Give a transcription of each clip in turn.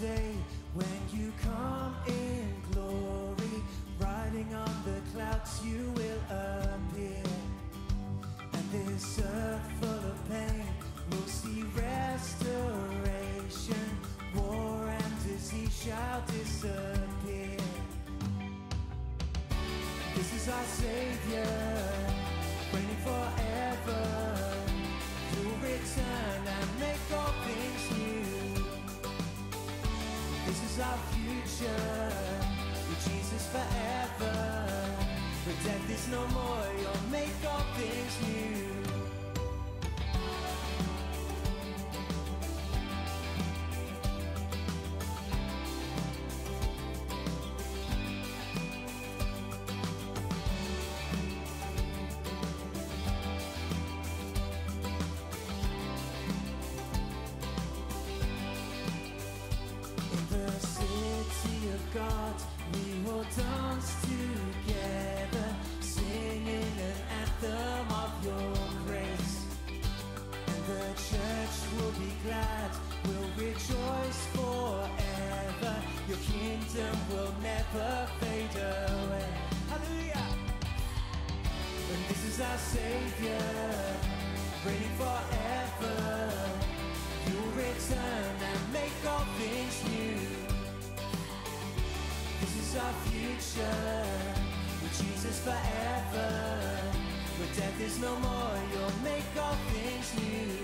day when you come in glory, riding on the clouds you will appear. And this earth full of pain will see restoration. War and disease shall disappear. This is our Savior, reigning forever. You'll return and make all This is our future, with Jesus forever. Where death is no more, you'll make all things new. Is no more, you'll make all things new.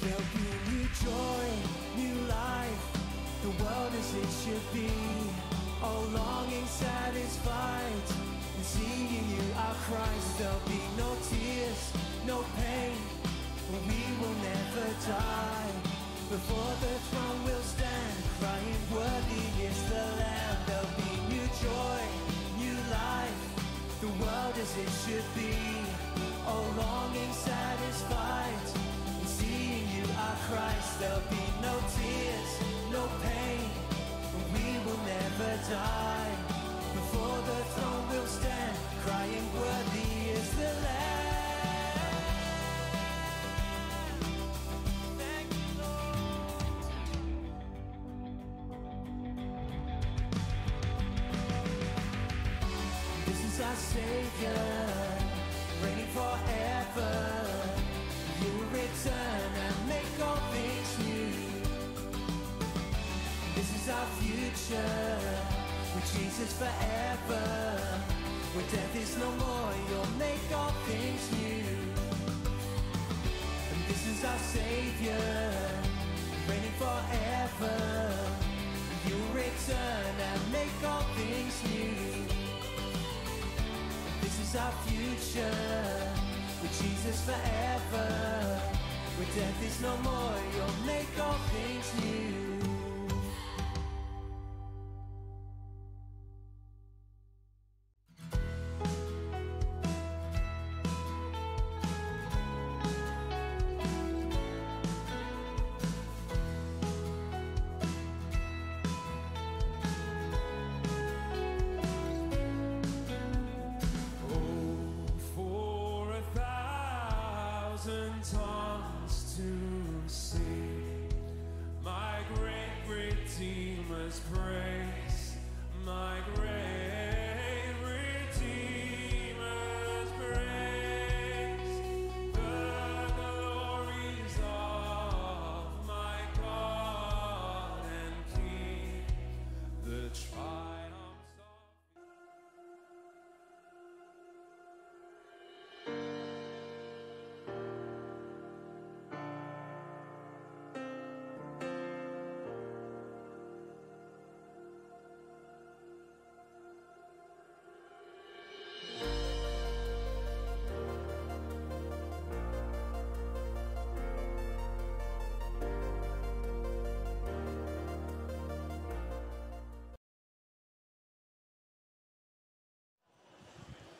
There'll be new joy, new life, the world as it should be. All longing satisfied, and seeing you, our Christ. There'll be no it should be. All longing satisfied, and seeing you, our Christ. There'll be no tears, no pain, we will never die. Before the throne we'll stand, crying, Worthy is the Lamb. Savior, forever. Where death is no more, you'll make all things new. And this is our Savior, reigning forever. You return and make all things new. This is our future, with Jesus forever. Where death is no more, you'll make all things new.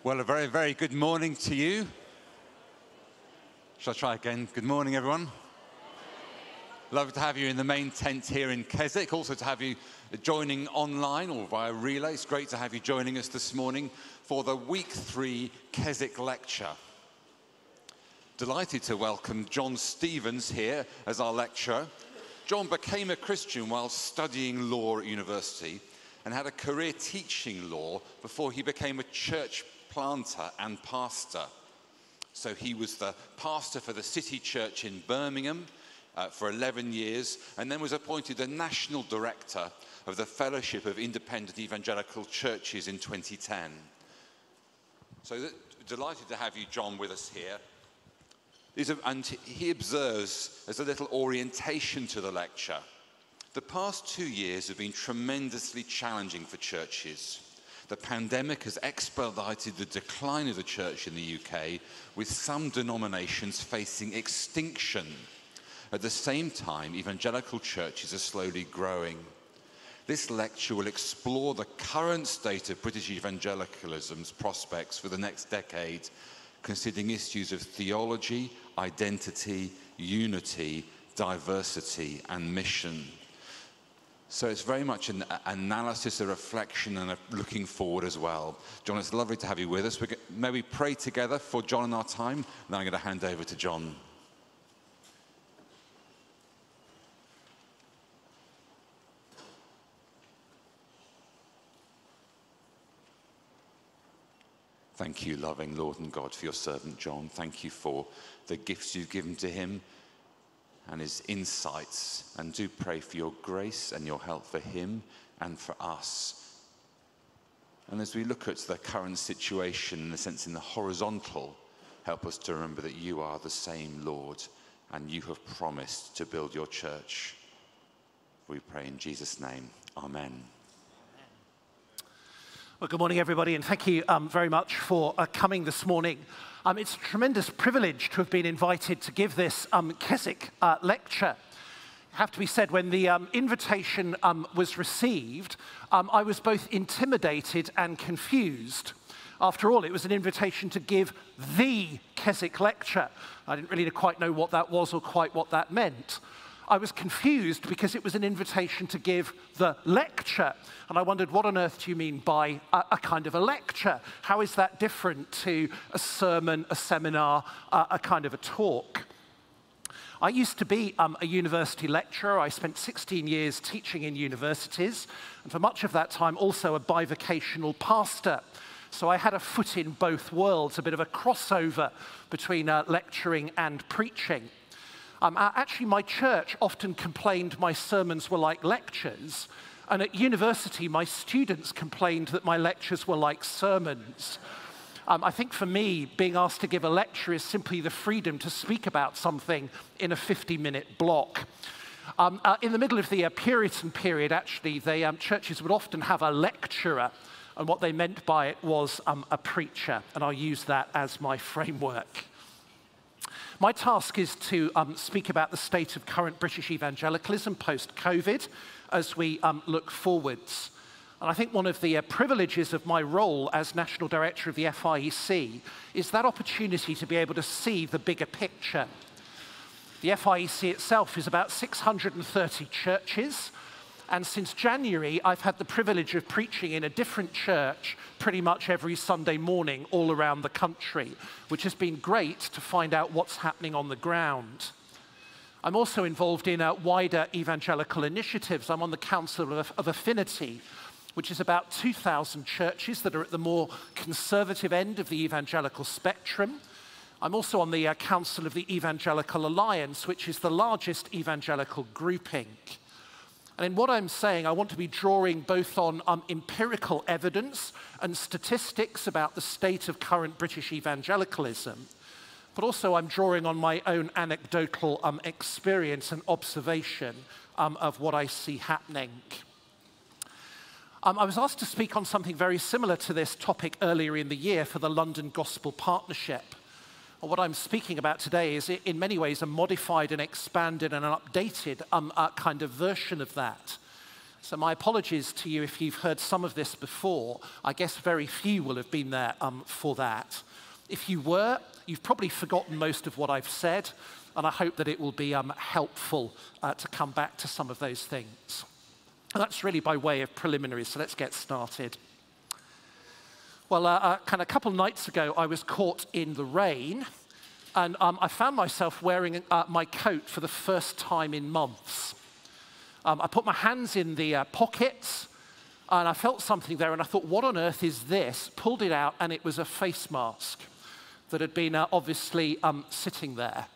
Well, a very, very good morning to you. Shall I try again? Good morning, everyone. Lovely to have you in the main tent here in Keswick. Also to have you joining online or via relay. It's great to have you joining us this morning for the week three Keswick lecture. Delighted to welcome John Stevens here as our lecturer. John became a Christian while studying law at university and had a career teaching law before he became a church planter and pastor. So he was the pastor for the City Church in Birmingham uh, for 11 years and then was appointed the national director of the Fellowship of Independent Evangelical Churches in 2010. So delighted to have you, John, with us here. And he observes as a little orientation to the lecture. The past two years have been tremendously challenging for churches. The pandemic has expedited the decline of the church in the UK, with some denominations facing extinction. At the same time, evangelical churches are slowly growing. This lecture will explore the current state of British evangelicalism's prospects for the next decade, considering issues of theology, identity, unity, diversity, and mission. So it's very much an analysis, a reflection, and a looking forward as well. John, it's lovely to have you with us. We're, may we pray together for John and our time, and then I'm going to hand over to John. Thank you, loving Lord and God, for your servant John. Thank you for the gifts you've given to him and his insights. And do pray for your grace and your help for him and for us. And as we look at the current situation, in a sense, in the horizontal, help us to remember that you are the same Lord and you have promised to build your church. We pray in Jesus' name. Amen. Well, good morning, everybody, and thank you um, very much for uh, coming this morning. Um, it's a tremendous privilege to have been invited to give this um, Keswick uh, lecture. Have to be said, when the um, invitation um, was received, um, I was both intimidated and confused. After all, it was an invitation to give the Keswick lecture. I didn't really quite know what that was or quite what that meant. I was confused because it was an invitation to give the lecture. And I wondered, what on earth do you mean by a, a kind of a lecture? How is that different to a sermon, a seminar, uh, a kind of a talk? I used to be um, a university lecturer. I spent 16 years teaching in universities, and for much of that time, also a bivocational pastor. So I had a foot in both worlds, a bit of a crossover between uh, lecturing and preaching. Um, actually, my church often complained my sermons were like lectures, and at university, my students complained that my lectures were like sermons. Um, I think for me, being asked to give a lecture is simply the freedom to speak about something in a 50 minute block. Um, uh, in the middle of the uh, Puritan period, actually, they, um, churches would often have a lecturer, and what they meant by it was um, a preacher, and I'll use that as my framework. My task is to um, speak about the state of current British evangelicalism post COVID as we um, look forwards. And I think one of the uh, privileges of my role as National Director of the FIEC is that opportunity to be able to see the bigger picture. The FIEC itself is about 630 churches, and since January, I've had the privilege of preaching in a different church pretty much every Sunday morning all around the country, which has been great to find out what's happening on the ground. I'm also involved in uh, wider evangelical initiatives. I'm on the Council of, of Affinity, which is about 2,000 churches that are at the more conservative end of the evangelical spectrum. I'm also on the uh, Council of the Evangelical Alliance, which is the largest evangelical grouping. And in what I'm saying, I want to be drawing both on um, empirical evidence and statistics about the state of current British evangelicalism, but also I'm drawing on my own anecdotal um, experience and observation um, of what I see happening. Um, I was asked to speak on something very similar to this topic earlier in the year for the London Gospel Partnership. What I'm speaking about today is, in many ways, a modified and expanded and an updated um, uh, kind of version of that. So, my apologies to you if you've heard some of this before. I guess very few will have been there um, for that. If you were, you've probably forgotten most of what I've said, and I hope that it will be um, helpful uh, to come back to some of those things. That's really by way of preliminaries, so let's get started. Well, uh, uh, kind of a couple nights ago, I was caught in the rain, and um, I found myself wearing uh, my coat for the first time in months. Um, I put my hands in the uh, pockets and I felt something there and I thought, what on earth is this? Pulled it out and it was a face mask that had been uh, obviously um, sitting there.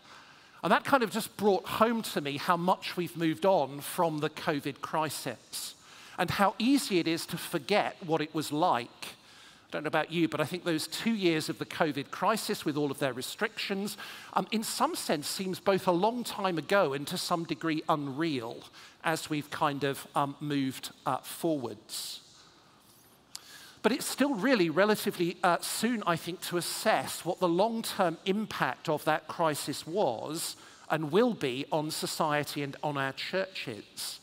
And that kind of just brought home to me how much we've moved on from the COVID crisis and how easy it is to forget what it was like I don't know about you, but I think those two years of the COVID crisis with all of their restrictions, um, in some sense, seems both a long time ago and to some degree unreal as we've kind of um, moved uh, forwards. But it's still really relatively uh, soon, I think, to assess what the long term impact of that crisis was and will be on society and on our churches.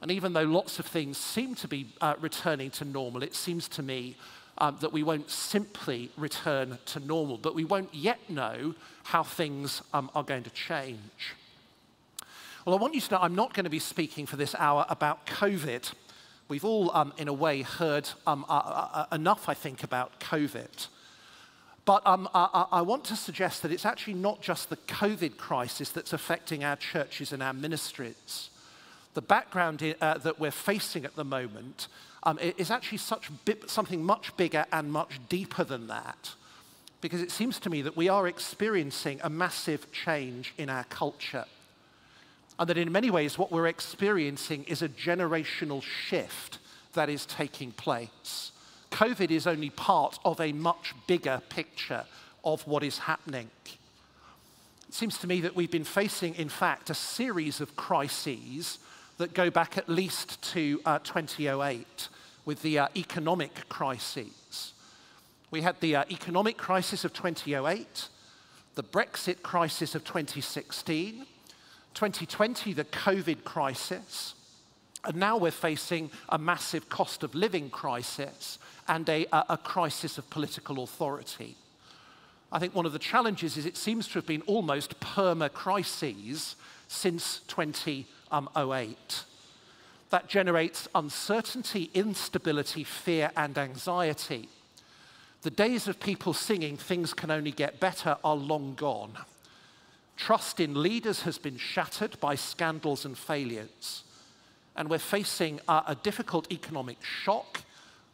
And even though lots of things seem to be uh, returning to normal, it seems to me um, that we won't simply return to normal, but we won't yet know how things um, are going to change. Well, I want you to know I'm not going to be speaking for this hour about COVID. We've all, um, in a way, heard uh, uh, enough, I think, about COVID. But um, I, I, want to suggest that it's actually not just the COVID crisis that's affecting our churches and our ministries. The background uh, that we're facing at the moment um, is actually such something much bigger and much deeper than that. Because it seems to me that we are experiencing a massive change in our culture. And that in many ways, what we're experiencing is a generational shift that is taking place. COVID is only part of a much bigger picture of what is happening. It seems to me that we've been facing, in fact, a series of crises that go back at least to uh, 2008 with the uh, economic crises. We had the uh, economic crisis of 2008, the Brexit crisis of 2016, 2020, the COVID crisis, and now we're facing a massive cost of living crisis and a, a, crisis of political authority. I think one of the challenges is it seems to have been almost perma crises since 2008. That generates uncertainty, instability, fear, and anxiety. The days of people singing things can only get better are long gone. Trust in leaders has been shattered by scandals and failures. And we're facing uh, a difficult economic shock,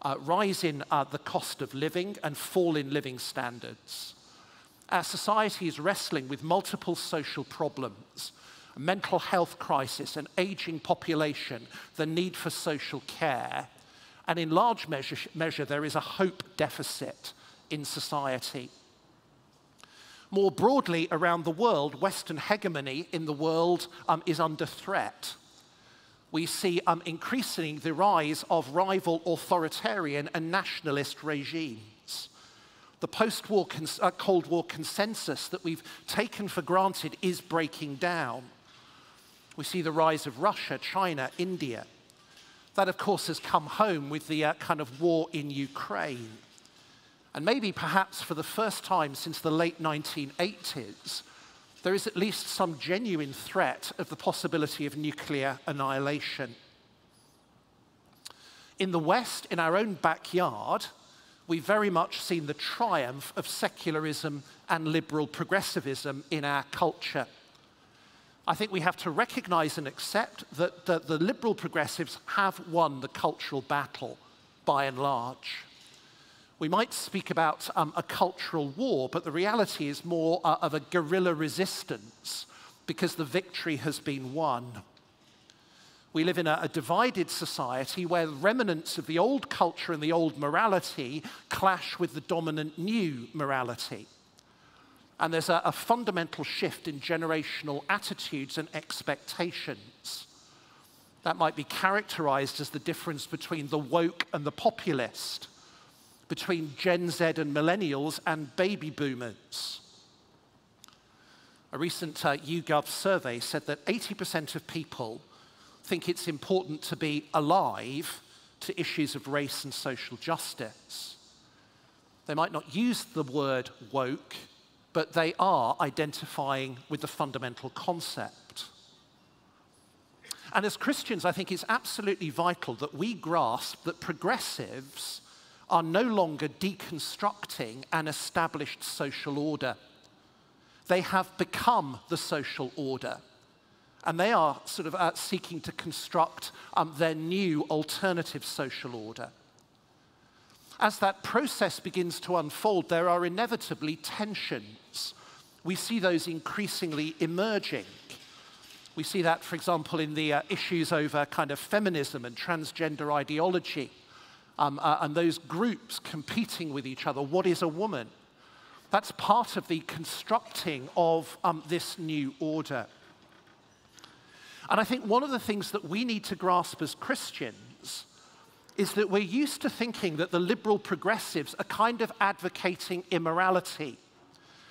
uh, rise in uh, the cost of living, and fall in living standards. Our society is wrestling with multiple social problems a mental health crisis, an aging population, the need for social care. And in large measure, measure there is a hope deficit in society. More broadly, around the world, Western hegemony in the world um, is under threat. We see um, increasingly the rise of rival authoritarian and nationalist regimes. The post war uh, Cold War consensus that we've taken for granted is breaking down. We see the rise of Russia, China, India. That, of course, has come home with the uh, kind of war in Ukraine. And maybe perhaps for the first time since the late 1980s, there is at least some genuine threat of the possibility of nuclear annihilation. In the West, in our own backyard, we've very much seen the triumph of secularism and liberal progressivism in our culture. I think we have to recognize and accept that the, liberal progressives have won the cultural battle by and large. We might speak about um, a cultural war, but the reality is more uh, of a guerrilla resistance because the victory has been won. We live in a, a, divided society where remnants of the old culture and the old morality clash with the dominant new morality. And there's a, a fundamental shift in generational attitudes and expectations. That might be characterized as the difference between the woke and the populist between Gen Z and millennials and baby boomers. A recent uh, YouGov survey said that 80% of people think it's important to be alive to issues of race and social justice. They might not use the word woke, but they are identifying with the fundamental concept. And as Christians, I think it's absolutely vital that we grasp that progressives are no longer deconstructing an established social order. They have become the social order. And they are sort of uh, seeking to construct um, their new alternative social order. As that process begins to unfold, there are inevitably tensions. We see those increasingly emerging. We see that, for example, in the uh, issues over kind of feminism and transgender ideology, um, uh, and those groups competing with each other. What is a woman? That's part of the constructing of um, this new order. And I think one of the things that we need to grasp as Christians is that we're used to thinking that the liberal progressives are kind of advocating immorality,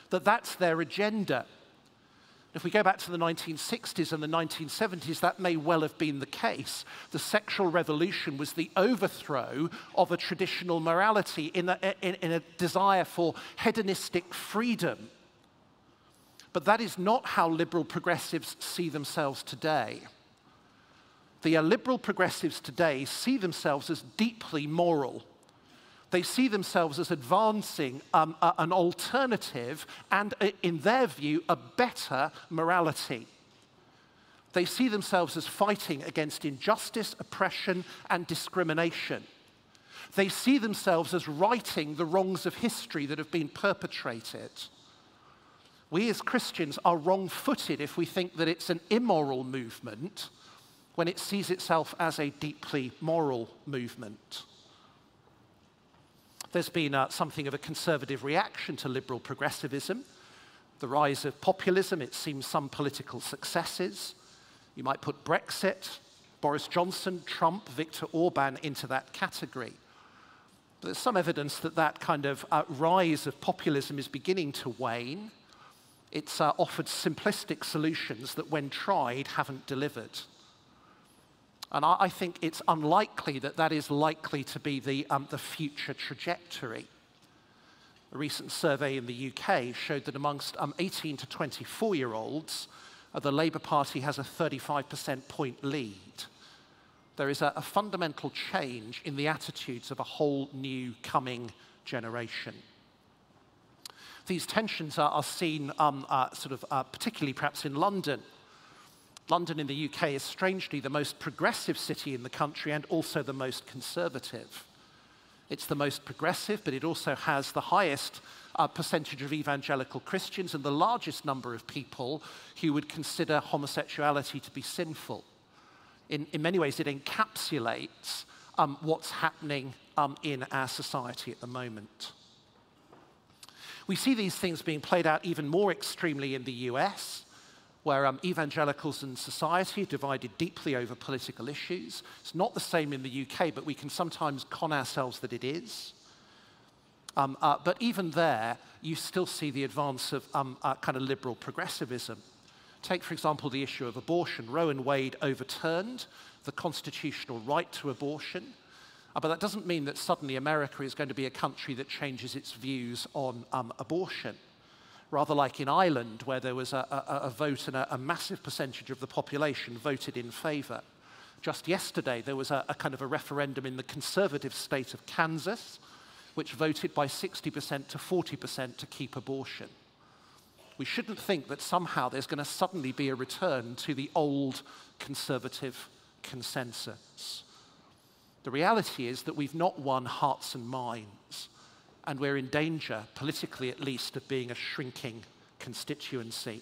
that that's their agenda. If we go back to the 1960s and the 1970s, that may well have been the case. The sexual revolution was the overthrow of a traditional morality in a, in, in a desire for hedonistic freedom. But that is not how liberal progressives see themselves today. The uh, liberal progressives today see themselves as deeply moral. They see themselves as advancing um, a, an alternative and, uh, in their view, a better morality. They see themselves as fighting against injustice, oppression, and discrimination. They see themselves as righting the wrongs of history that have been perpetrated. We as Christians are wrong footed if we think that it's an immoral movement when it sees itself as a deeply moral movement. There's been uh, something of a conservative reaction to liberal progressivism, the rise of populism, it seems some political successes. You might put Brexit, Boris Johnson, Trump, Viktor Orban into that category. But there's some evidence that that kind of uh, rise of populism is beginning to wane. It's uh, offered simplistic solutions that, when tried, haven't delivered. And I, I think it's unlikely that that is likely to be the, um, the future trajectory. A recent survey in the UK showed that amongst um, 18 to 24 year olds, uh, the Labour Party has a 35% point lead. There is a, a fundamental change in the attitudes of a whole new coming generation. These tensions are, are seen um, uh, sort of uh, particularly perhaps in London, London in the UK is strangely the most progressive city in the country and also the most conservative. It's the most progressive, but it also has the highest uh, percentage of evangelical Christians and the largest number of people who would consider homosexuality to be sinful. In, in many ways, it encapsulates um, what's happening um, in our society at the moment. We see these things being played out even more extremely in the US where um, evangelicals and society are divided deeply over political issues. It's not the same in the UK, but we can sometimes con ourselves that it is. Um, uh, but even there, you still see the advance of um, uh, kind of liberal progressivism. Take, for example, the issue of abortion. Roe and Wade overturned the constitutional right to abortion. Uh, but that doesn't mean that suddenly America is going to be a country that changes its views on um, abortion rather like in Ireland, where there was a, a, a vote and a, a, massive percentage of the population voted in favour. Just yesterday, there was a, kind of a referendum in the conservative state of Kansas, which voted by 60% to 40% to keep abortion. We shouldn't think that somehow there's going to suddenly be a return to the old conservative consensus. The reality is that we've not won hearts and minds and we're in danger, politically at least, of being a shrinking constituency.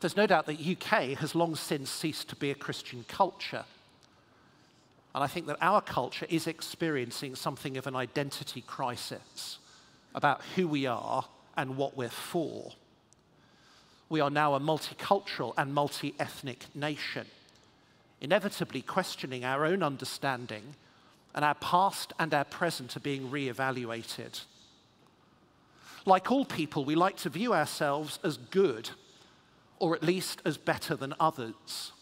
There's no doubt that UK has long since ceased to be a Christian culture. And I think that our culture is experiencing something of an identity crisis about who we are and what we're for. We are now a multicultural and multi ethnic nation, inevitably questioning our own understanding and our past and our present are being re-evaluated. Like all people, we like to view ourselves as good, or at least as better than others.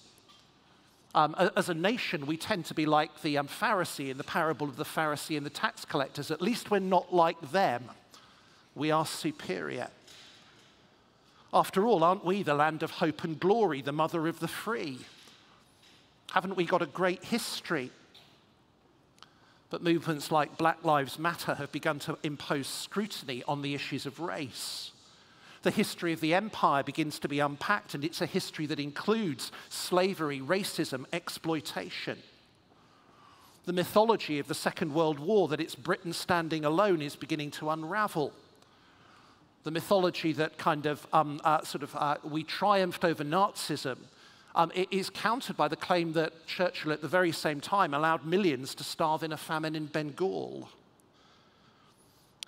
Um, as a nation, we tend to be like the um, Pharisee in the parable of the Pharisee and the tax collectors. At least we're not like them. We are superior. After all, aren't we the land of hope and glory, the mother of the free? Haven't we got a great history but movements like Black Lives Matter have begun to impose scrutiny on the issues of race. The history of the empire begins to be unpacked, and it's a history that includes slavery, racism, exploitation. The mythology of the Second World War, that it's Britain standing alone, is beginning to unravel. The mythology that kind of um, uh, sort of uh, we triumphed over Nazism um, it is countered by the claim that Churchill, at the very same time, allowed millions to starve in a famine in Bengal.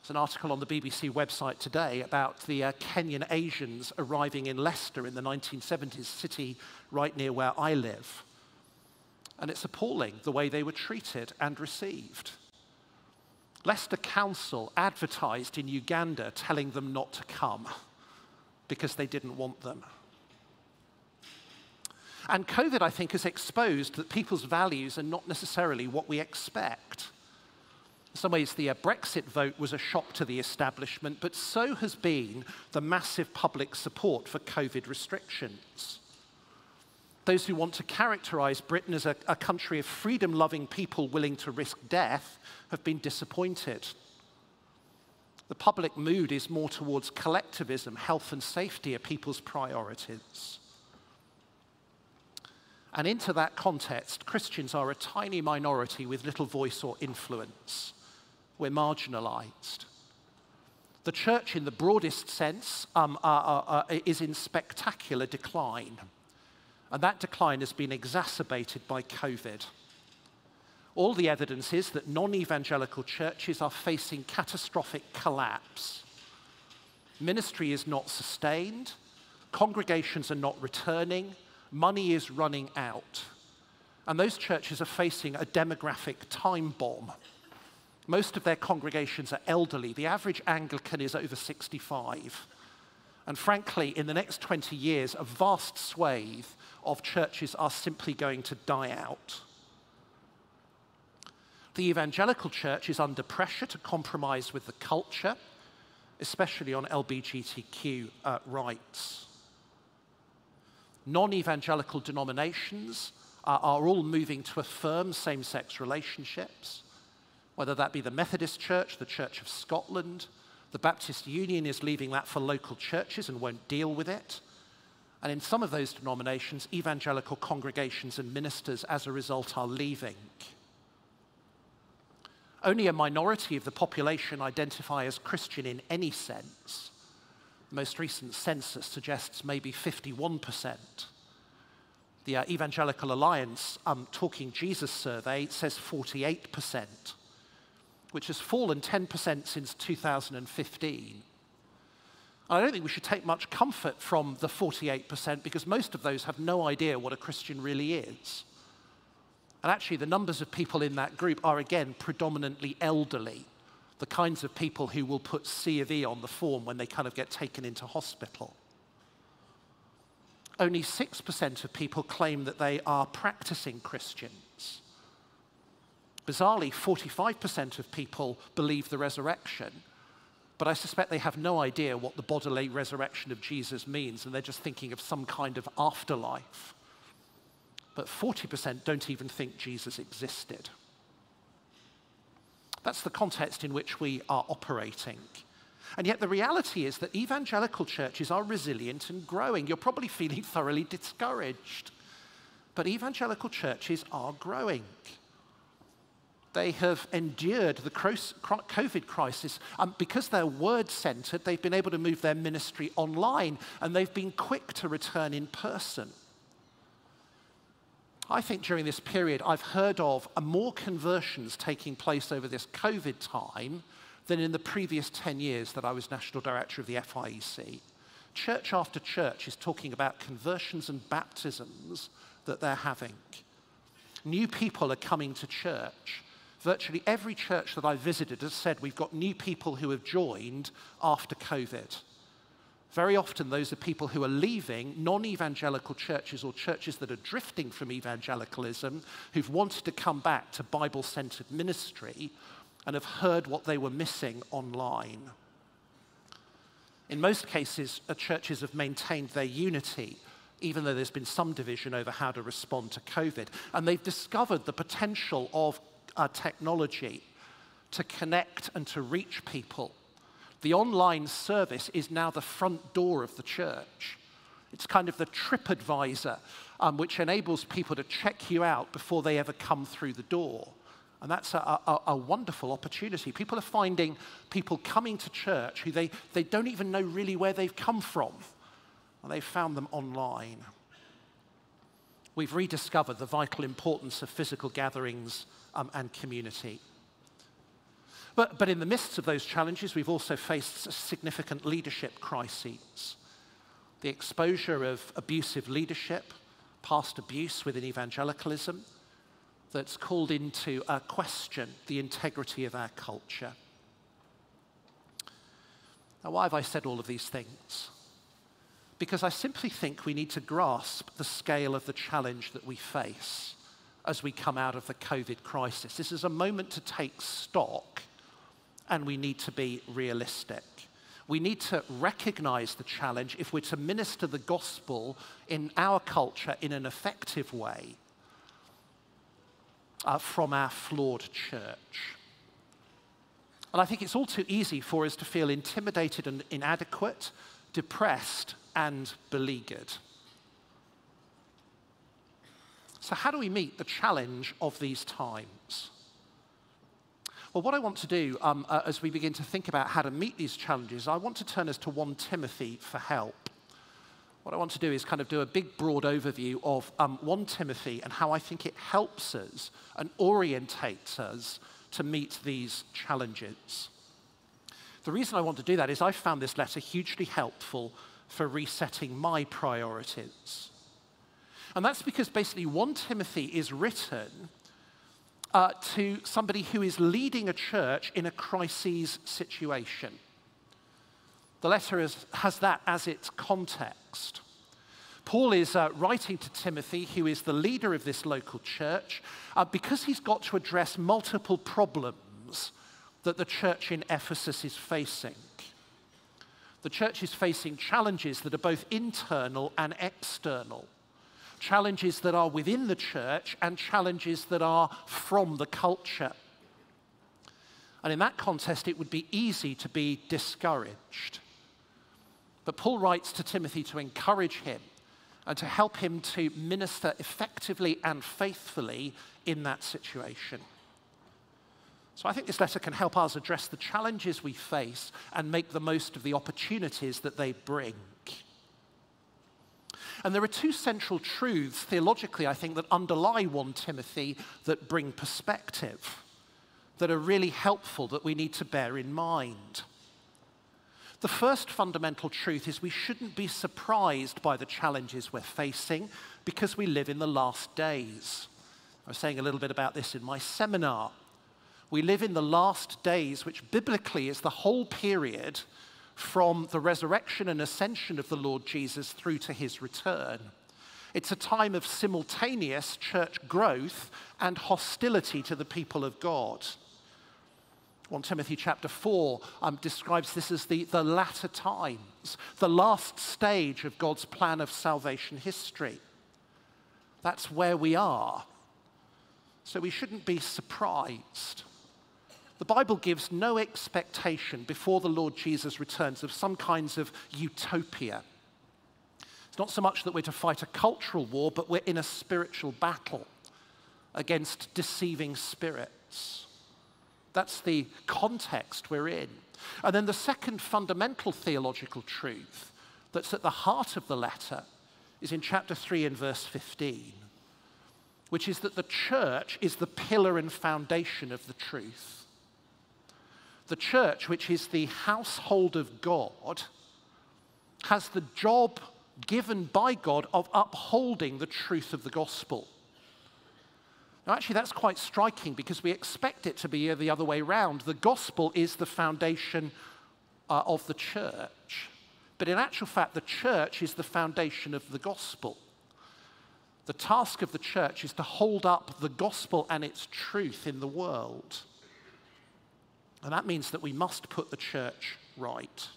There's an article on the BBC website today about the uh, Kenyan Asians arriving in Leicester in the 1970s, city right near where I live. And it's appalling the way they were treated and received. Leicester Council advertised in Uganda telling them not to come because they didn't want them. And COVID, I think, has exposed that people's values are not necessarily what we expect. In some ways, the uh, Brexit vote was a shock to the establishment, but so has been the massive public support for COVID restrictions. Those who want to characterize Britain as a, a country of freedom loving people willing to risk death have been disappointed. The public mood is more towards collectivism, health and safety are people's priorities. And into that context, Christians are a tiny minority with little voice or influence. We're marginalized. The church, in the broadest sense, um, uh, uh, uh, is in spectacular decline. And that decline has been exacerbated by COVID. All the evidence is that non evangelical churches are facing catastrophic collapse. Ministry is not sustained, congregations are not returning, money is running out. And those churches are facing a demographic time bomb. Most of their congregations are elderly. The average Anglican is over 65. And frankly, in the next 20 years, a vast swathe of churches are simply going to die out. The evangelical church is under pressure to compromise with the culture, especially on LGBTQ uh, rights. Non evangelical denominations are, are all moving to affirm same sex relationships, whether that be the Methodist Church, the Church of Scotland. The Baptist Union is leaving that for local churches and won't deal with it. And in some of those denominations, evangelical congregations and ministers, as a result, are leaving. Only a minority of the population identify as Christian in any sense. Most recent census suggests maybe 51%. The uh, Evangelical Alliance um, Talking Jesus survey says 48%, which has fallen 10% since 2015. I don't think we should take much comfort from the 48% because most of those have no idea what a Christian really is. And actually, the numbers of people in that group are again predominantly elderly the kinds of people who will put C of E on the form when they kind of get taken into hospital. Only 6% of people claim that they are practicing Christians. Bizarrely, 45% of people believe the resurrection, but I suspect they have no idea what the bodily resurrection of Jesus means, and they're just thinking of some kind of afterlife. But 40% don't even think Jesus existed. That's the context in which we are operating. And yet, the reality is that evangelical churches are resilient and growing. You're probably feeling thoroughly discouraged. But evangelical churches are growing. They have endured the COVID crisis. Um, because they're word centered, they've been able to move their ministry online and they've been quick to return in person. I think during this period, I've heard of more conversions taking place over this COVID time than in the previous 10 years that I was National Director of the FIEC. Church after church is talking about conversions and baptisms that they're having. New people are coming to church. Virtually every church that I've visited has said we've got new people who have joined after COVID. Very often, those are people who are leaving non evangelical churches or churches that are drifting from evangelicalism, who've wanted to come back to Bible centered ministry and have heard what they were missing online. In most cases, uh, churches have maintained their unity, even though there's been some division over how to respond to COVID. And they've discovered the potential of uh, technology to connect and to reach people The online service is now the front door of the church. It's kind of the TripAdvisor, um, which enables people to check you out before they ever come through the door. And that's a, a, a, wonderful opportunity. People are finding people coming to church who they, they don't even know really where they've come from. And they've found them online. We've rediscovered the vital importance of physical gatherings um, and community. But, but in the midst of those challenges, we've also faced significant leadership crises. The exposure of abusive leadership, past abuse within evangelicalism, that's called into a question the integrity of our culture. Now, why have I said all of these things? Because I simply think we need to grasp the scale of the challenge that we face as we come out of the COVID crisis. This is a moment to take stock, and we need to be realistic. We need to recognize the challenge if we're to minister the gospel in our culture in an effective way uh, from our flawed church. And I think it's all too easy for us to feel intimidated and inadequate, depressed, and beleaguered. So, how do we meet the challenge of these times? Well, what I want to do um, uh, as we begin to think about how to meet these challenges, I want to turn us to 1 Timothy for help. What I want to do is kind of do a big, broad overview of um, 1 Timothy and how I think it helps us and orientates us to meet these challenges. The reason I want to do that is I found this letter hugely helpful for resetting my priorities. And that's because basically 1 Timothy is written uh, to somebody who is leading a church in a crisis situation. The letter is, has that as its context. Paul is uh, writing to Timothy, who is the leader of this local church, uh, because he's got to address multiple problems that the church in Ephesus is facing. The church is facing challenges that are both internal and external challenges that are within the church and challenges that are from the culture. And in that context, it would be easy to be discouraged. But Paul writes to Timothy to encourage him and to help him to minister effectively and faithfully in that situation. So I think this letter can help us address the challenges we face and make the most of the opportunities that they bring. And there are two central truths theologically, I think, that underlie 1 Timothy that bring perspective, that are really helpful, that we need to bear in mind. The first fundamental truth is we shouldn't be surprised by the challenges we're facing because we live in the last days. I was saying a little bit about this in my seminar. We live in the last days, which biblically is the whole period from the resurrection and ascension of the Lord Jesus through to his return. It's a time of simultaneous church growth and hostility to the people of God. 1 Timothy chapter 4 um, describes this as the, the latter times, the last stage of God's plan of salvation history. That's where we are. So we shouldn't be surprised. The Bible gives no expectation before the Lord Jesus returns of some kinds of utopia. It's not so much that we're to fight a cultural war, but we're in a spiritual battle against deceiving spirits. That's the context we're in. And then the second fundamental theological truth that's at the heart of the letter is in chapter 3 and verse 15, which is that the church is the pillar and foundation of the truth. The church, which is the household of God, has the job given by God of upholding the truth of the gospel. Now, actually, that's quite striking because we expect it to be the other way around. The gospel is the foundation uh, of the church. But in actual fact, the church is the foundation of the gospel. The task of the church is to hold up the gospel and its truth in the world. And that means that we must put the church right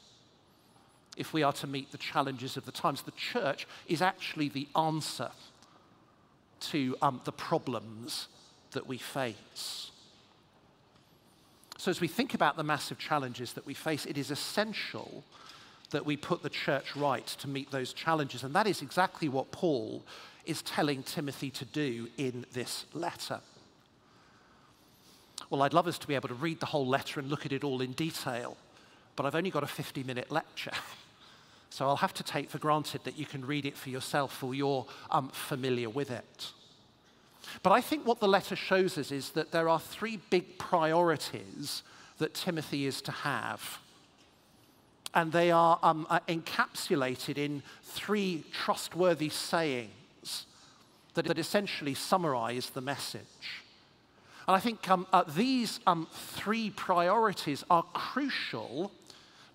if we are to meet the challenges of the times. The church is actually the answer to um, the problems that we face. So, as we think about the massive challenges that we face, it is essential that we put the church right to meet those challenges. And that is exactly what Paul is telling Timothy to do in this letter. Well, I'd love us to be able to read the whole letter and look at it all in detail, but I've only got a 50 minute lecture. So I'll have to take for granted that you can read it for yourself or you're um, familiar with it. But I think what the letter shows us is that there are three big priorities that Timothy is to have. And they are um, uh, encapsulated in three trustworthy sayings that, that essentially summarize the message. And I think um, uh, these um, three priorities are crucial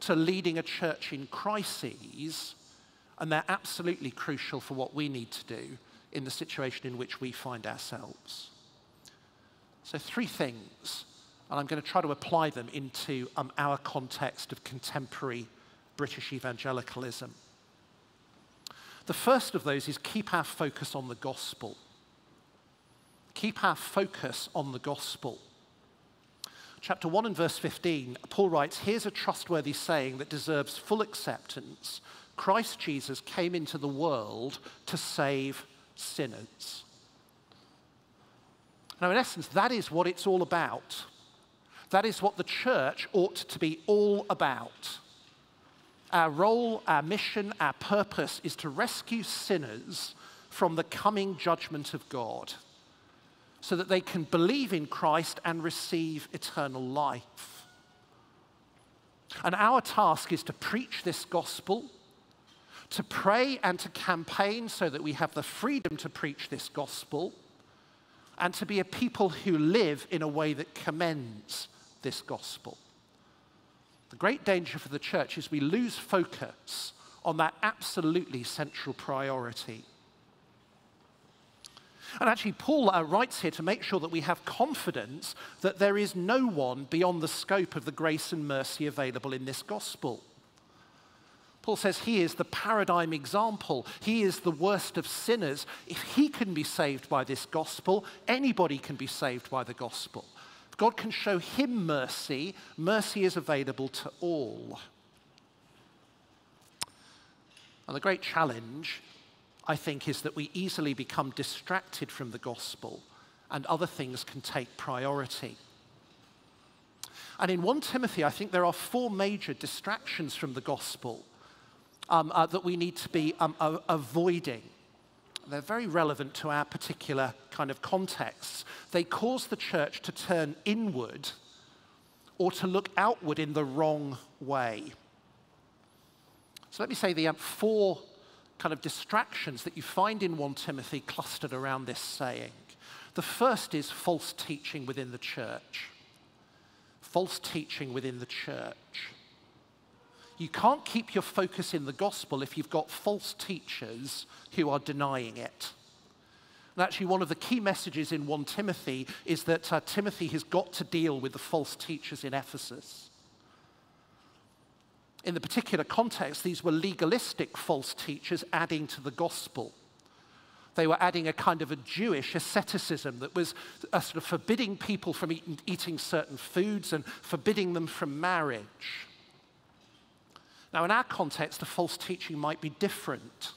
to leading a church in crises, and they're absolutely crucial for what we need to do in the situation in which we find ourselves. So, three things, and I'm going to try to apply them into um, our context of contemporary British evangelicalism. The first of those is keep our focus on the gospel. Keep our focus on the gospel. Chapter 1 and verse 15, Paul writes Here's a trustworthy saying that deserves full acceptance Christ Jesus came into the world to save sinners. Now, in essence, that is what it's all about. That is what the church ought to be all about. Our role, our mission, our purpose is to rescue sinners from the coming judgment of God so that they can believe in Christ and receive eternal life. And our task is to preach this gospel to pray and to campaign so that we have the freedom to preach this gospel, and to be a people who live in a way that commends this gospel. The great danger for the church is we lose focus on that absolutely central priority. And actually, Paul uh, writes here to make sure that we have confidence that there is no one beyond the scope of the grace and mercy available in this gospel. Paul says he is the paradigm example. He is the worst of sinners. If he can be saved by this gospel, anybody can be saved by the gospel. If God can show him mercy, mercy is available to all. And the great challenge, I think, is that we easily become distracted from the gospel and other things can take priority. And in 1 Timothy, I think there are four major distractions from the gospel um, uh, that we need to be um, uh, avoiding. They're very relevant to our particular kind of contexts. They cause the church to turn inward or to look outward in the wrong way. So let me say the um, four kind of distractions that you find in 1 Timothy clustered around this saying. The first is false teaching within the church. False teaching within the church. You can't keep your focus in the gospel if you've got false teachers who are denying it. And actually, one of the key messages in 1 Timothy is that uh, Timothy has got to deal with the false teachers in Ephesus. In the particular context, these were legalistic false teachers adding to the gospel. They were adding a kind of a Jewish asceticism that was sort of forbidding people from eating, eating certain foods and forbidding them from marriage. Now, in our context, a false teaching might be different.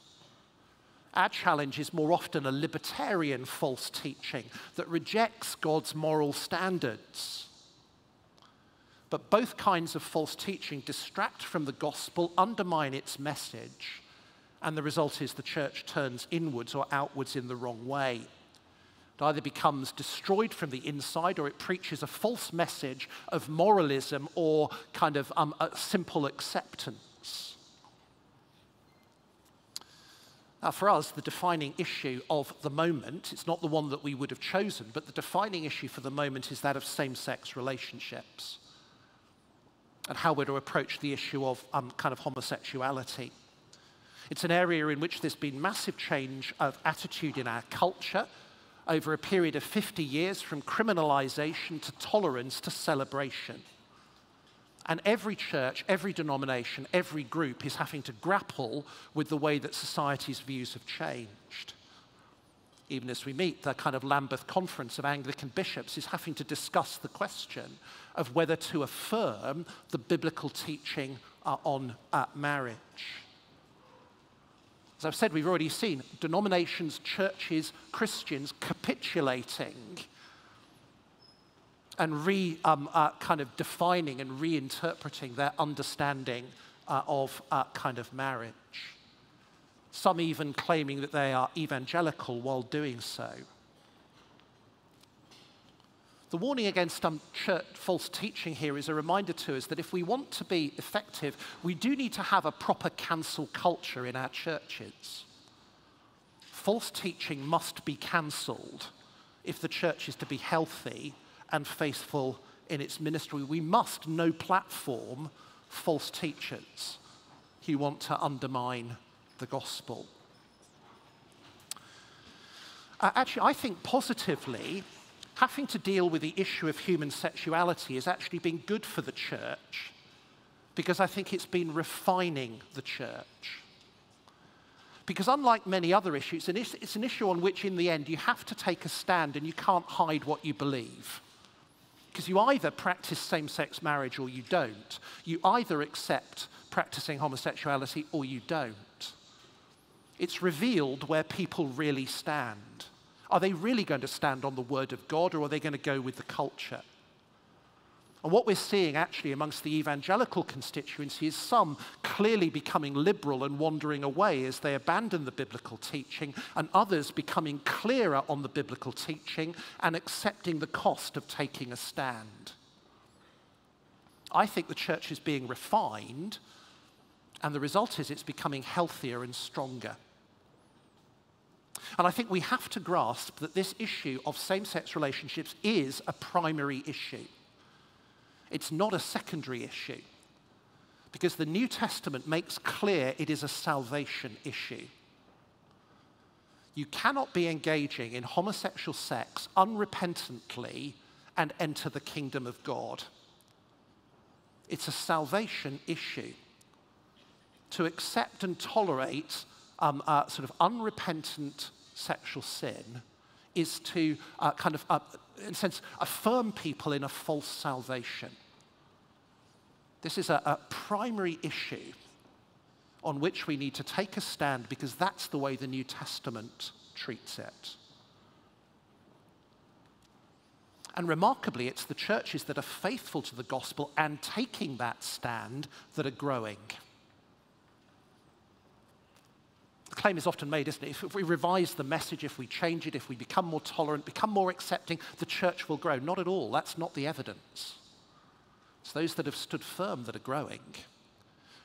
Our challenge is more often a libertarian false teaching that rejects God's moral standards. But both kinds of false teaching distract from the gospel, undermine its message, and the result is the church turns inwards or outwards in the wrong way. It either becomes destroyed from the inside or it preaches a false message of moralism or kind of um, simple acceptance. Now, for us, the defining issue of the moment, it's not the one that we would have chosen, but the defining issue for the moment is that of same sex relationships and how we're to approach the issue of um, kind of homosexuality. It's an area in which there's been massive change of attitude in our culture over a period of 50 years from criminalization to tolerance to celebration. And every church, every denomination, every group is having to grapple with the way that society's views have changed. even as we meet the kind of Lambeth Conference of Anglican bishops, is having to discuss the question of whether to affirm the biblical teaching uh, on uh, marriage. As I've said, we've already seen denominations, churches, Christians capitulating and re um, uh, kind of defining and reinterpreting their understanding uh, of uh, kind of marriage. Some even claiming that they are evangelical while doing so. The warning against um, church, false teaching here is a reminder to us that if we want to be effective, we do need to have a proper cancel culture in our churches. False teaching must be cancelled if the church is to be healthy and faithful in its ministry. We must no platform false teachers who want to undermine the gospel. Uh, actually, I think positively, having to deal with the issue of human sexuality has actually been good for the church because I think it's been refining the church. Because unlike many other issues, it's an issue on which, in the end, you have to take a stand and you can't hide what you believe. Because you either practice same sex marriage or you don't. You either accept practicing homosexuality or you don't. It's revealed where people really stand. Are they really going to stand on the word of God or are they going to go with the culture? And what we're seeing actually amongst the evangelical constituency is some clearly becoming liberal and wandering away as they abandon the biblical teaching, and others becoming clearer on the biblical teaching and accepting the cost of taking a stand. I think the church is being refined, and the result is it's becoming healthier and stronger. And I think we have to grasp that this issue of same sex relationships is a primary issue. It's not a secondary issue because the New Testament makes clear it is a salvation issue. You cannot be engaging in homosexual sex unrepentantly and enter the kingdom of God. It's a salvation issue. To accept and tolerate um, uh, sort of unrepentant sexual sin is to uh, kind of, uh, in a sense, affirm people in a false salvation. This is a, a primary issue on which we need to take a stand because that's the way the New Testament treats it. And remarkably, it's the churches that are faithful to the gospel and taking that stand that are growing. The claim is often made, isn't it? If we revise the message, if we change it, if we become more tolerant, become more accepting, the church will grow. Not at all. That's not the evidence. It's those that have stood firm that are growing.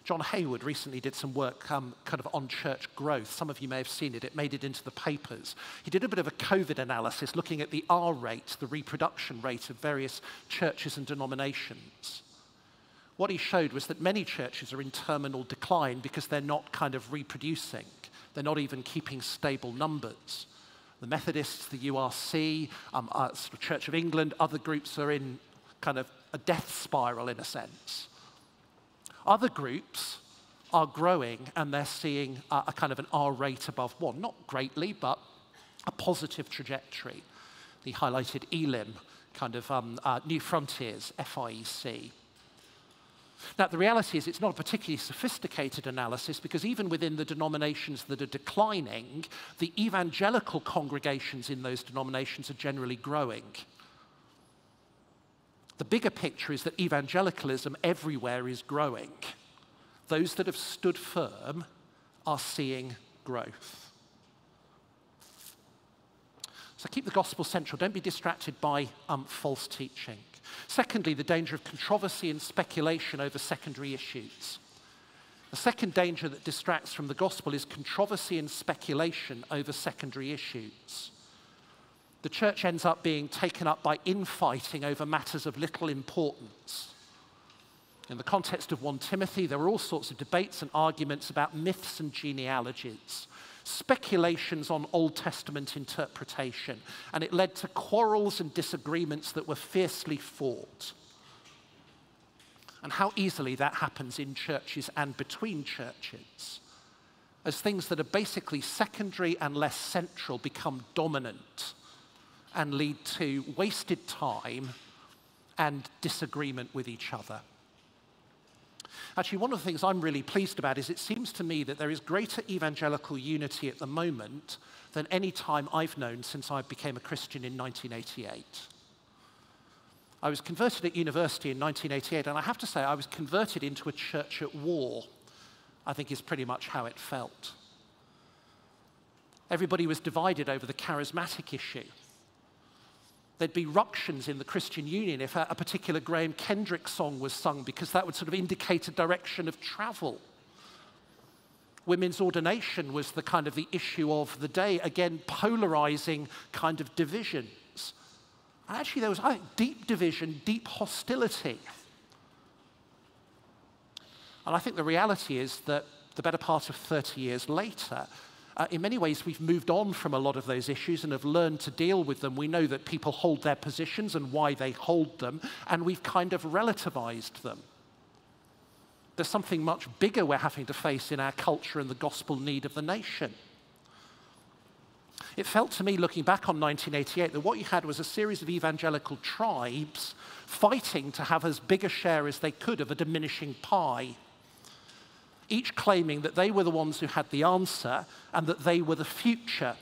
John Hayward recently did some work um, kind of on church growth. Some of you may have seen it. It made it into the papers. He did a bit of a COVID analysis looking at the R rate, the reproduction rate of various churches and denominations. What he showed was that many churches are in terminal decline because they're not kind of reproducing. They're not even keeping stable numbers. The Methodists, the URC, um, uh, Church of England, other groups are in kind of a death spiral in a sense. Other groups are growing and they're seeing a, a kind of an R rate above one, not greatly, but a positive trajectory. He highlighted Elim, kind of um, uh, New Frontiers, FIEC. Now, the reality is it's not a particularly sophisticated analysis because even within the denominations that are declining, the evangelical congregations in those denominations are generally growing. The bigger picture is that evangelicalism everywhere is growing. Those that have stood firm are seeing growth. So keep the gospel central. Don't be distracted by um, false teaching. Secondly, the danger of controversy and speculation over secondary issues. The second danger that distracts from the gospel is controversy and speculation over secondary issues the church ends up being taken up by infighting over matters of little importance. In the context of 1 Timothy, there were all sorts of debates and arguments about myths and genealogies, speculations on Old Testament interpretation, and it led to quarrels and disagreements that were fiercely fought. And how easily that happens in churches and between churches. as things that are basically secondary and less central become dominant and lead to wasted time and disagreement with each other. Actually, one of the things I'm really pleased about is it seems to me that there is greater evangelical unity at the moment than any time I've known since I became a Christian in 1988. I was converted at university in 1988, and I have to say, I was converted into a church at war, I think is pretty much how it felt. Everybody was divided over the charismatic issue. There'd be ructions in the Christian Union if a, a particular Graham Kendrick song was sung, because that would sort of indicate a direction of travel. Women's ordination was the kind of the issue of the day, again, polarizing kind of divisions. And actually, there was, I think, deep division, deep hostility. And I think the reality is that the better part of 30 years later, uh, in many ways, we've moved on from a lot of those issues and have learned to deal with them. We know that people hold their positions and why they hold them, and we've kind of relativized them. There's something much bigger we're having to face in our culture and the gospel need of the nation. It felt to me, looking back on 1988, that what you had was a series of evangelical tribes fighting to have as big a share as they could of a diminishing pie, each claiming that they were the ones who had the answer and that they were the future.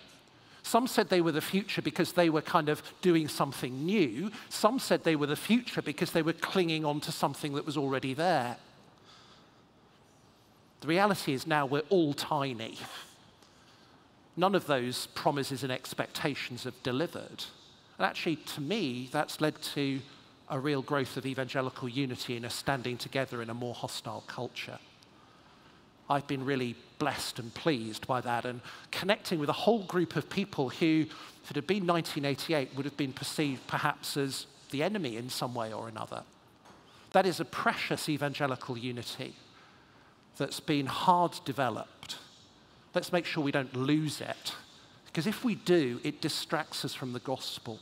Some said they were the future because they were kind of doing something new. Some said they were the future because they were clinging on to something that was already there. The reality is now we're all tiny. None of those promises and expectations have delivered. And actually, to me, that's led to a real growth of evangelical unity and a standing together in a more hostile culture. I've been really blessed and pleased by that and connecting with a whole group of people who, if it had been 1988, would have been perceived perhaps as the enemy in some way or another. That is a precious evangelical unity that's been hard developed Let's make sure we don't lose it. Because if we do, it distracts us from the gospel.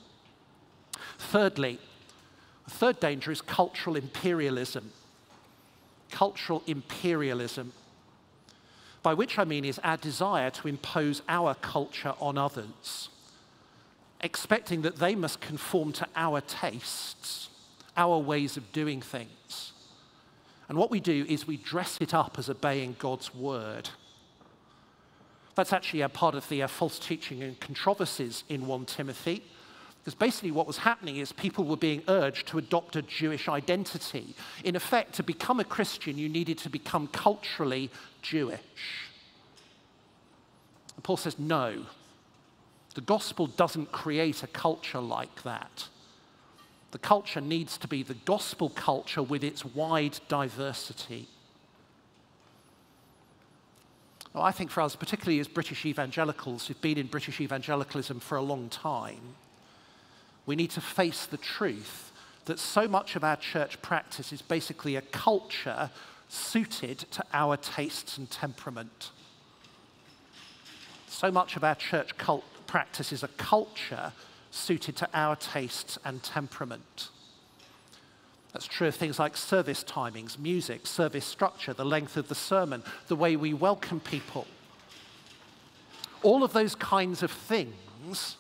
Thirdly, the third danger is cultural imperialism. Cultural imperialism, by which I mean is our desire to impose our culture on others, expecting that they must conform to our tastes, our ways of doing things. And what we do is we dress it up as obeying God's word. That's actually a part of the uh, false teaching and controversies in 1 Timothy. Because basically, what was happening is people were being urged to adopt a Jewish identity. In effect, to become a Christian, you needed to become culturally Jewish. And Paul says, no. The gospel doesn't create a culture like that. The culture needs to be the gospel culture with its wide diversity. Well, I think for us, particularly as British evangelicals who've been in British evangelicalism for a long time, we need to face the truth that so much of our church practice is basically a culture suited to our tastes and temperament. So much of our church cult practice is a culture suited to our tastes and temperament. That's true of things like service timings, music, service structure, the length of the sermon, the way we welcome people. All of those kinds of things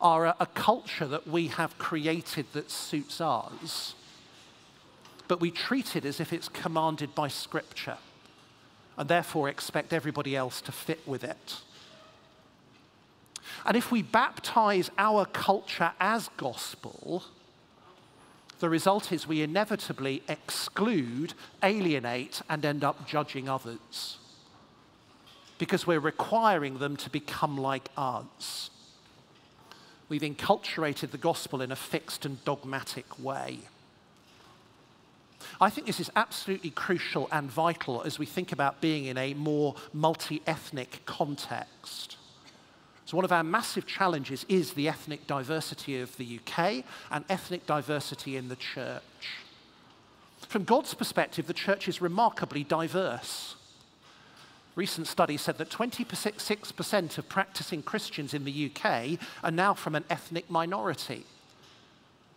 are a, a culture that we have created that suits us, but we treat it as if it's commanded by Scripture and therefore expect everybody else to fit with it. And if we baptize our culture as gospel, the result is we inevitably exclude, alienate, and end up judging others because we're requiring them to become like us. We've enculturated the gospel in a fixed and dogmatic way. I think this is absolutely crucial and vital as we think about being in a more multi ethnic context. So, one of our massive challenges is the ethnic diversity of the UK and ethnic diversity in the church. From God's perspective, the church is remarkably diverse. Recent studies said that 26% of practicing Christians in the UK are now from an ethnic minority.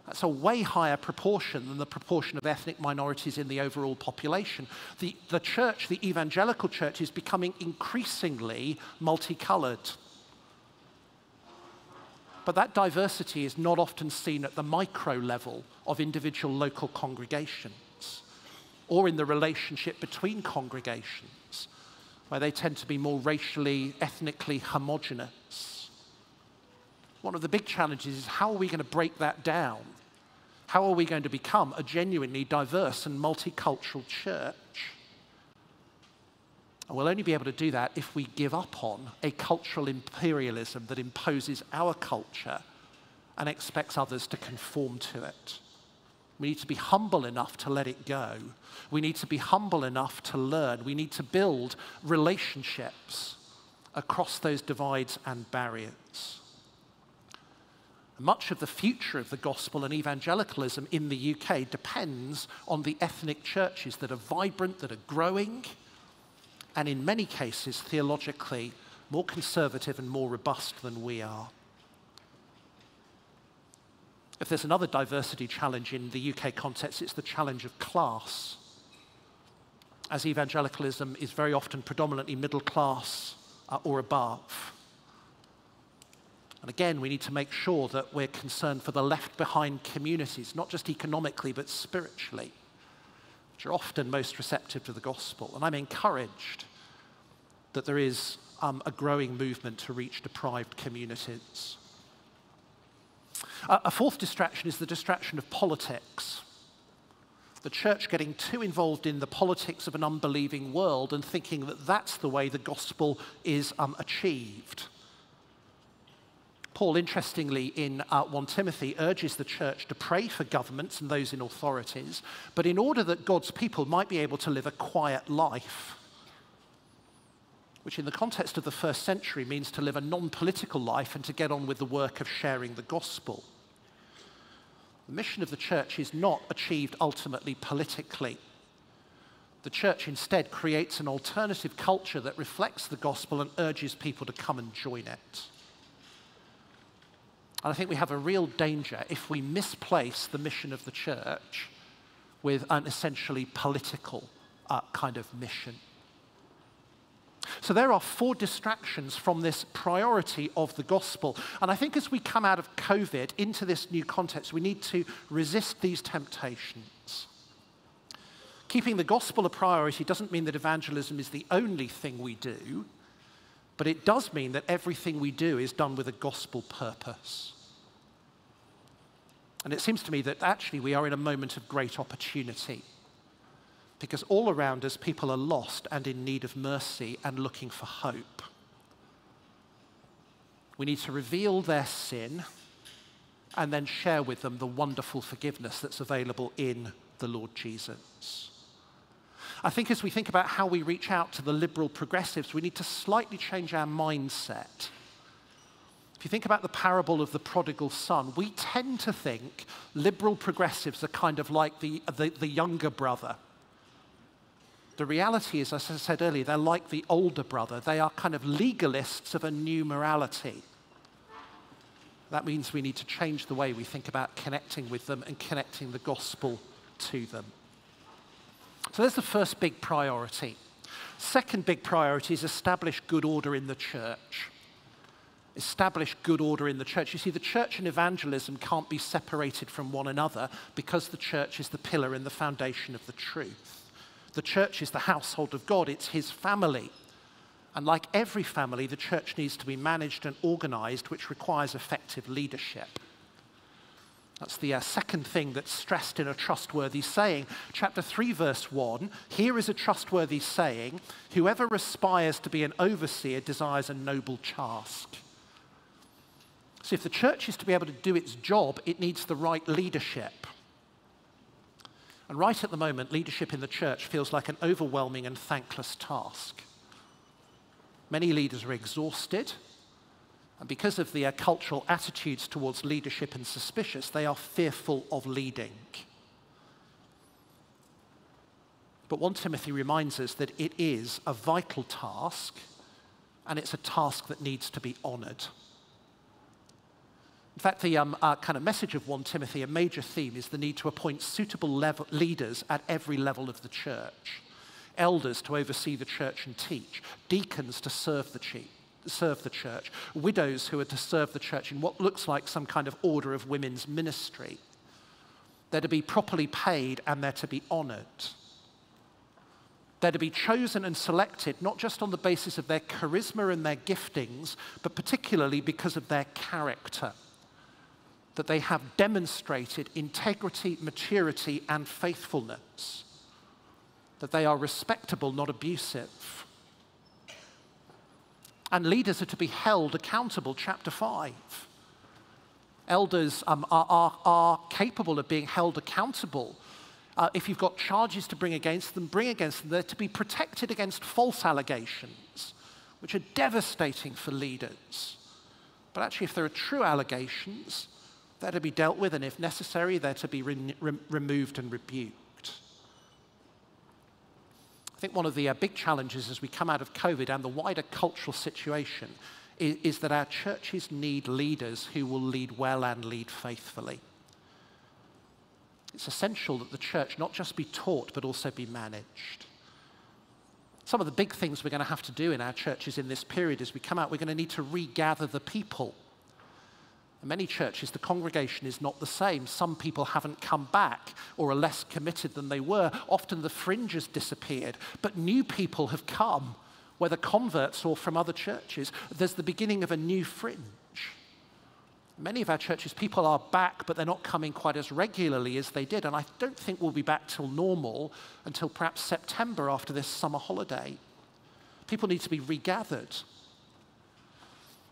That's a way higher proportion than the proportion of ethnic minorities in the overall population. The, the church, the evangelical church, is becoming increasingly multicolored. But that diversity is not often seen at the micro level of individual local congregations or in the relationship between congregations, where they tend to be more racially, ethnically homogenous. One of the big challenges is how are we going to break that down? How are we going to become a genuinely diverse and multicultural church? And we'll only be able to do that if we give up on a cultural imperialism that imposes our culture and expects others to conform to it. We need to be humble enough to let it go. We need to be humble enough to learn. We need to build relationships across those divides and barriers. Much of the future of the gospel and evangelicalism in the UK depends on the ethnic churches that are vibrant, that are growing, and in many cases, theologically, more conservative and more robust than we are. If there's another diversity challenge in the UK context, it's the challenge of class. As evangelicalism is very often predominantly middle class uh, or above. And again, we need to make sure that we're concerned for the left behind communities, not just economically, but spiritually which are often most receptive to the gospel. And I'm encouraged that there is um, a growing movement to reach deprived communities. Uh, a fourth distraction is the distraction of politics. The church getting too involved in the politics of an unbelieving world and thinking that that's the way the gospel is um, achieved. Paul, interestingly, in uh, 1 Timothy, urges the church to pray for governments and those in authorities, but in order that God's people might be able to live a quiet life, which in the context of the first century means to live a non political life and to get on with the work of sharing the gospel. The mission of the church is not achieved ultimately politically. The church instead creates an alternative culture that reflects the gospel and urges people to come and join it. And I think we have a real danger if we misplace the mission of the church with an essentially political uh, kind of mission. So there are four distractions from this priority of the gospel. And I think as we come out of COVID into this new context, we need to resist these temptations. Keeping the gospel a priority doesn't mean that evangelism is the only thing we do, but it does mean that everything we do is done with a gospel purpose. And it seems to me that actually we are in a moment of great opportunity because all around us people are lost and in need of mercy and looking for hope. We need to reveal their sin and then share with them the wonderful forgiveness that's available in the Lord Jesus. I think as we think about how we reach out to the liberal progressives, we need to slightly change our mindset. If you think about the parable of the prodigal son, we tend to think liberal progressives are kind of like the, the, the younger brother. The reality is, as I said earlier, they're like the older brother. They are kind of legalists of a new morality. That means we need to change the way we think about connecting with them and connecting the gospel to them. So there's the first big priority. Second big priority is establish good order in the church. Establish good order in the church. You see, the church and evangelism can't be separated from one another because the church is the pillar and the foundation of the truth. The church is the household of God, it's his family. And like every family, the church needs to be managed and organized, which requires effective leadership. That's the uh, second thing that's stressed in a trustworthy saying. Chapter 3, verse 1 here is a trustworthy saying whoever aspires to be an overseer desires a noble task. So, if the church is to be able to do its job, it needs the right leadership. And right at the moment, leadership in the church feels like an overwhelming and thankless task. Many leaders are exhausted, and because of their cultural attitudes towards leadership and suspicious, they are fearful of leading. But 1 Timothy reminds us that it is a vital task, and it's a task that needs to be honored. In fact, the um, uh, kind of message of 1 Timothy, a major theme, is the need to appoint suitable leaders at every level of the church. Elders to oversee the church and teach, deacons to serve the, chief, serve the church, widows who are to serve the church in what looks like some kind of order of women's ministry. They're to be properly paid and they're to be honored. They're to be chosen and selected not just on the basis of their charisma and their giftings, but particularly because of their character. That they have demonstrated integrity, maturity, and faithfulness. That they are respectable, not abusive. And leaders are to be held accountable, chapter 5. Elders um, are, are, are capable of being held accountable uh, if you've got charges to bring against them, bring against them. They're to be protected against false allegations, which are devastating for leaders. But actually, if there are true allegations, they're to be dealt with, and if necessary, they're to be re re removed and rebuked. I think one of the uh, big challenges as we come out of COVID and the wider cultural situation is, is that our churches need leaders who will lead well and lead faithfully. It's essential that the church not just be taught, but also be managed. Some of the big things we're going to have to do in our churches in this period as we come out, we're going to need to regather the people. In many churches, the congregation is not the same. Some people haven't come back or are less committed than they were. Often the fringe has disappeared, but new people have come, whether converts or from other churches. There's the beginning of a new fringe. Many of our churches, people are back, but they're not coming quite as regularly as they did. And I don't think we'll be back till normal until perhaps September after this summer holiday. People need to be regathered.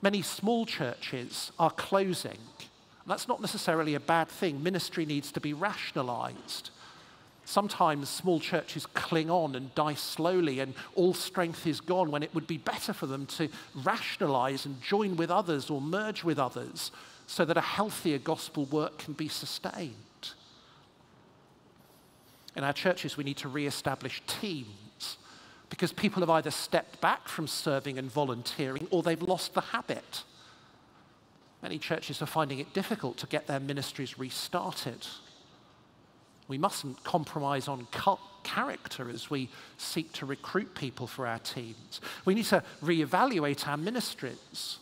Many small churches are closing. That's not necessarily a bad thing. Ministry needs to be rationalized. Sometimes small churches cling on and die slowly, and all strength is gone when it would be better for them to rationalize and join with others or merge with others so that a healthier gospel work can be sustained. In our churches, we need to re-establish teams because people have either stepped back from serving and volunteering or they've lost the habit. Many churches are finding it difficult to get their ministries restarted. We mustn't compromise on character as we seek to recruit people for our teams. We need to reevaluate our ministries.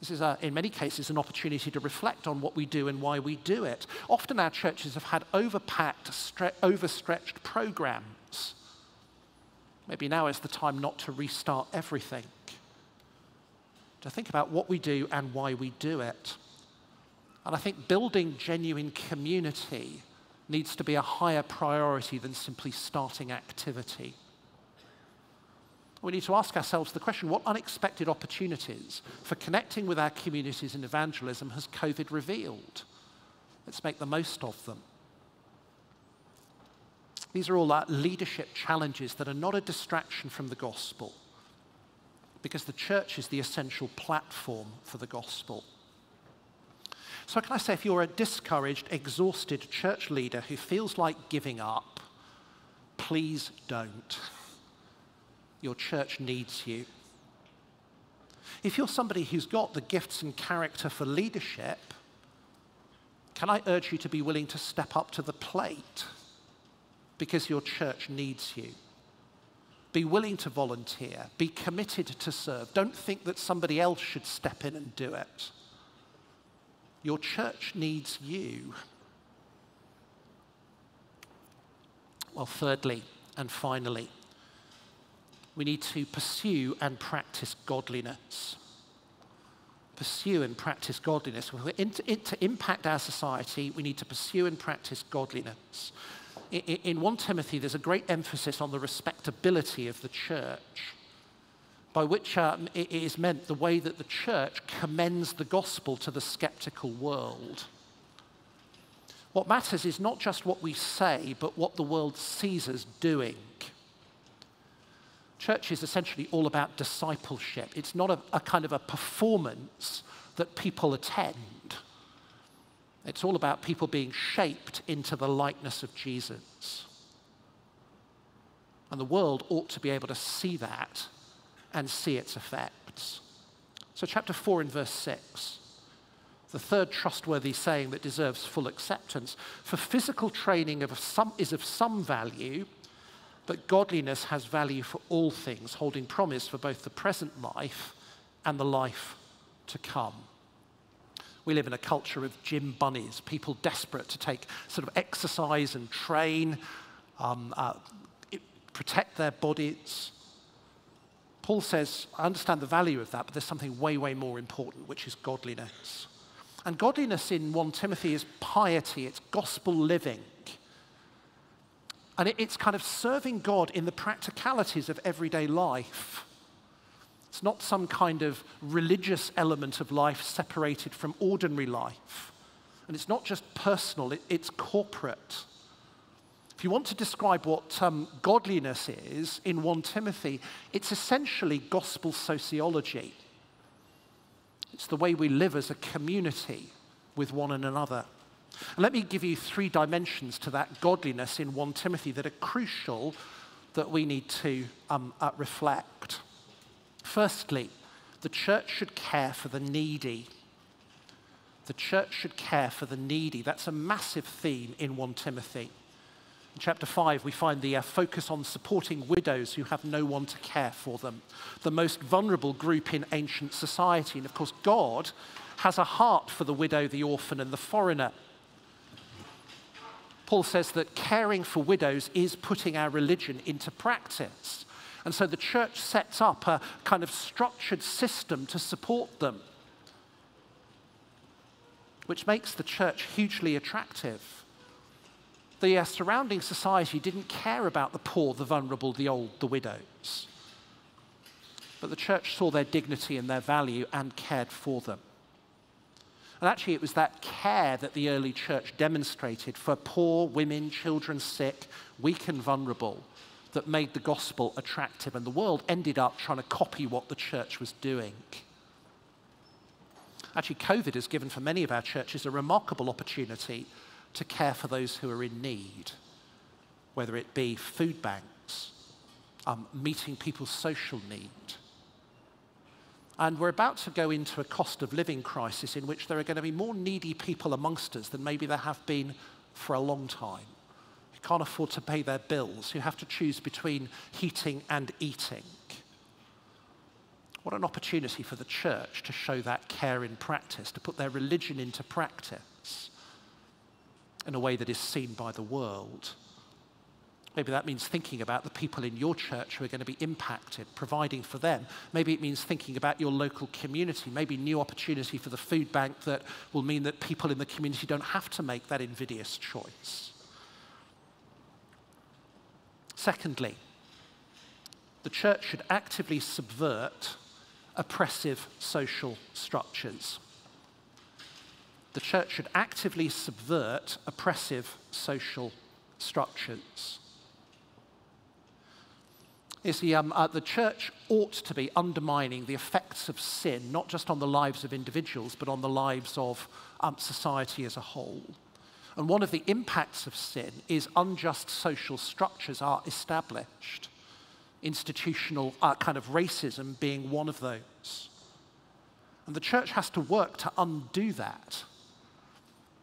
This is, a, in many cases, an opportunity to reflect on what we do and why we do it. Often our churches have had overpacked, overstretched programs. Maybe now is the time not to restart everything, to think about what we do and why we do it. And I think building genuine community needs to be a higher priority than simply starting activity. We need to ask ourselves the question what unexpected opportunities for connecting with our communities in evangelism has COVID revealed? Let's make the most of them. These are all our leadership challenges that are not a distraction from the gospel, because the church is the essential platform for the gospel. So, can I say, if you're a discouraged, exhausted church leader who feels like giving up, please don't. Your church needs you. If you're somebody who's got the gifts and character for leadership, can I urge you to be willing to step up to the plate because your church needs you? Be willing to volunteer. Be committed to serve. Don't think that somebody else should step in and do it. Your church needs you. Well, thirdly and finally, we need to pursue and practice godliness. Pursue and practice godliness. To impact our society, we need to pursue and practice godliness. In 1 Timothy, there's a great emphasis on the respectability of the church, by which um, it is meant the way that the church commends the gospel to the skeptical world. What matters is not just what we say, but what the world sees us doing. Church is essentially all about discipleship. It's not a, a kind of a performance that people attend. It's all about people being shaped into the likeness of Jesus. And the world ought to be able to see that and see its effects. So, chapter 4 in verse 6 The third trustworthy saying that deserves full acceptance for physical training of some, is of some value, but godliness has value for all things, holding promise for both the present life and the life to come. We live in a culture of gym bunnies, people desperate to take sort of exercise and train, um, uh, protect their bodies. Paul says, I understand the value of that, but there's something way, way more important, which is godliness. And godliness in 1 Timothy is piety, it's gospel living. And it's kind of serving God in the practicalities of everyday life. It's not some kind of religious element of life separated from ordinary life. And it's not just personal, it, it's corporate. If you want to describe what um, godliness is in 1 Timothy, it's essentially gospel sociology. It's the way we live as a community with one another. And let me give you three dimensions to that godliness in 1 Timothy that are crucial that we need to um, uh, reflect. Firstly, the church should care for the needy. The church should care for the needy. That's a massive theme in 1 Timothy. In chapter 5, we find the uh, focus on supporting widows who have no one to care for them, the most vulnerable group in ancient society. And of course, God has a heart for the widow, the orphan, and the foreigner. Paul says that caring for widows is putting our religion into practice. And so the church sets up a kind of structured system to support them, which makes the church hugely attractive. The uh, surrounding society didn't care about the poor, the vulnerable, the old, the widows. But the church saw their dignity and their value and cared for them. And actually, it was that care that the early church demonstrated for poor, women, children, sick, weak, and vulnerable that made the gospel attractive, and the world ended up trying to copy what the church was doing. Actually, COVID has given for many of our churches a remarkable opportunity to care for those who are in need, whether it be food banks, um, meeting people's social need. And we're about to go into a cost of living crisis in which there are going to be more needy people amongst us than maybe there have been for a long time can't afford to pay their bills, who have to choose between heating and eating. What an opportunity for the church to show that care in practice, to put their religion into practice in a way that is seen by the world. Maybe that means thinking about the people in your church who are going to be impacted, providing for them. Maybe it means thinking about your local community, maybe new opportunity for the food bank that will mean that people in the community don't have to make that invidious choice. Secondly, the church should actively subvert oppressive social structures. The church should actively subvert oppressive social structures. You see, um, uh, the church ought to be undermining the effects of sin, not just on the lives of individuals, but on the lives of um, society as a whole. And one of the impacts of sin is unjust social structures are established, institutional uh, kind of racism being one of those. And the church has to work to undo that.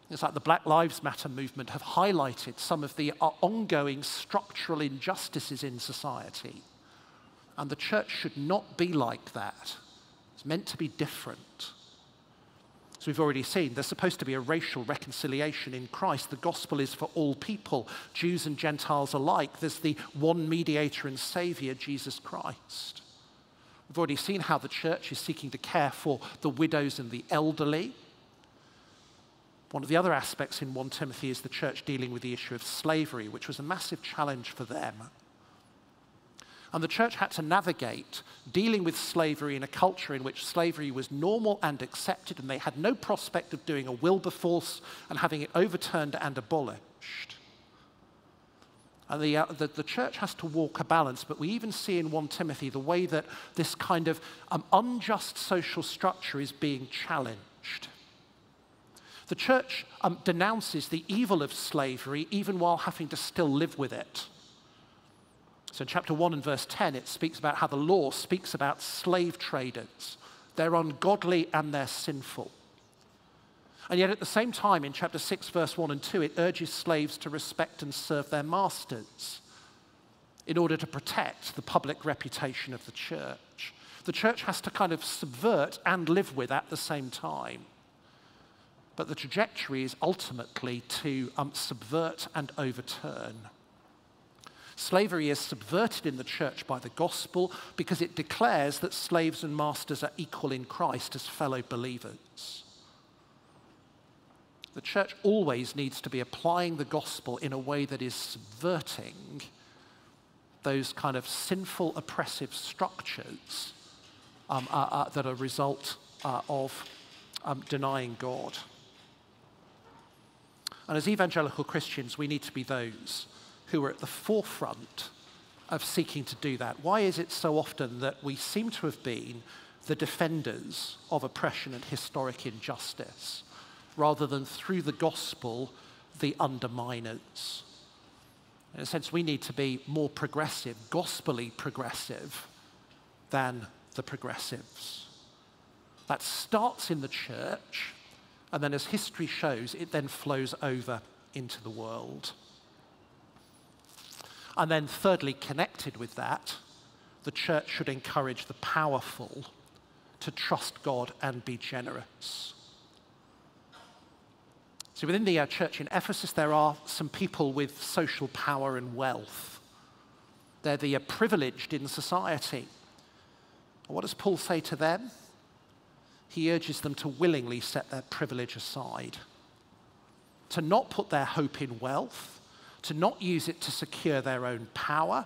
It's like the Black Lives Matter movement have highlighted some of the uh, ongoing structural injustices in society. And the church should not be like that. It's meant to be different. We've already seen, there's supposed to be a racial reconciliation in Christ. The gospel is for all people, Jews and Gentiles alike. There's the one mediator and savior, Jesus Christ. We've already seen how the church is seeking to care for the widows and the elderly. One of the other aspects in 1 Timothy is the church dealing with the issue of slavery, which was a massive challenge for them. And the church had to navigate dealing with slavery in a culture in which slavery was normal and accepted, and they had no prospect of doing a Wilberforce and having it overturned and abolished. And the, uh, the, the, church has to walk a balance, but we even see in 1 Timothy the way that this kind of um, unjust social structure is being challenged. The church um, denounces the evil of slavery even while having to still live with it. So in chapter 1 and verse 10, it speaks about how the law speaks about slave traders. They're ungodly and they're sinful. And yet, at the same time, in chapter 6, verse 1 and 2, it urges slaves to respect and serve their masters in order to protect the public reputation of the church. The church has to kind of subvert and live with at the same time. But the trajectory is ultimately to um, subvert and overturn. Slavery is subverted in the church by the gospel because it declares that slaves and masters are equal in Christ as fellow believers. The church always needs to be applying the gospel in a way that is subverting those kind of sinful, oppressive structures um, uh, uh, that are a result uh, of um, denying God. And as evangelical Christians, we need to be those who are at the forefront of seeking to do that. Why is it so often that we seem to have been the defenders of oppression and historic injustice? rather than through the gospel, the underminers. In a sense, we need to be more progressive, gospelly progressive, than the progressives. That starts in the church, and then as history shows, it then flows over into the world. And then, thirdly, connected with that, the church should encourage the powerful to trust God and be generous. So within the uh, church in Ephesus, there are some people with social power and wealth. They're the uh, privileged in society. what does Paul say to them? He urges them to willingly set their privilege aside, to not put their hope in wealth, to not use it to secure their own power,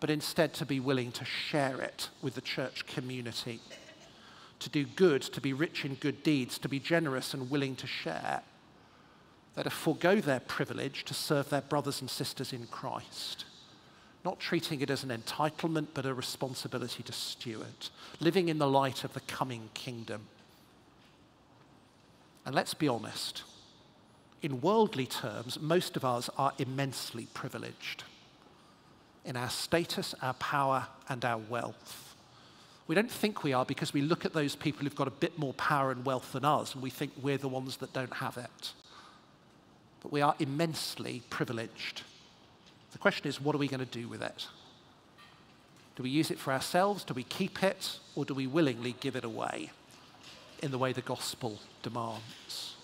but instead to be willing to share it with the church community, to do good, to be rich in good deeds, to be generous and willing to share that to forego their privilege to serve their brothers and sisters in Christ. Not treating it as an entitlement, but a responsibility to steward, living in the light of the coming kingdom. And let's be honest, in worldly terms, most of us are immensely privileged in our status, our power, and our wealth. We don't think we are because we look at those people who've got a bit more power and wealth than us, and we think we're the ones that don't have it but we are immensely privileged. The question is, what are we going to do with it? Do we use it for ourselves? Do we keep it? Or do we willingly give it away in the way the gospel demands?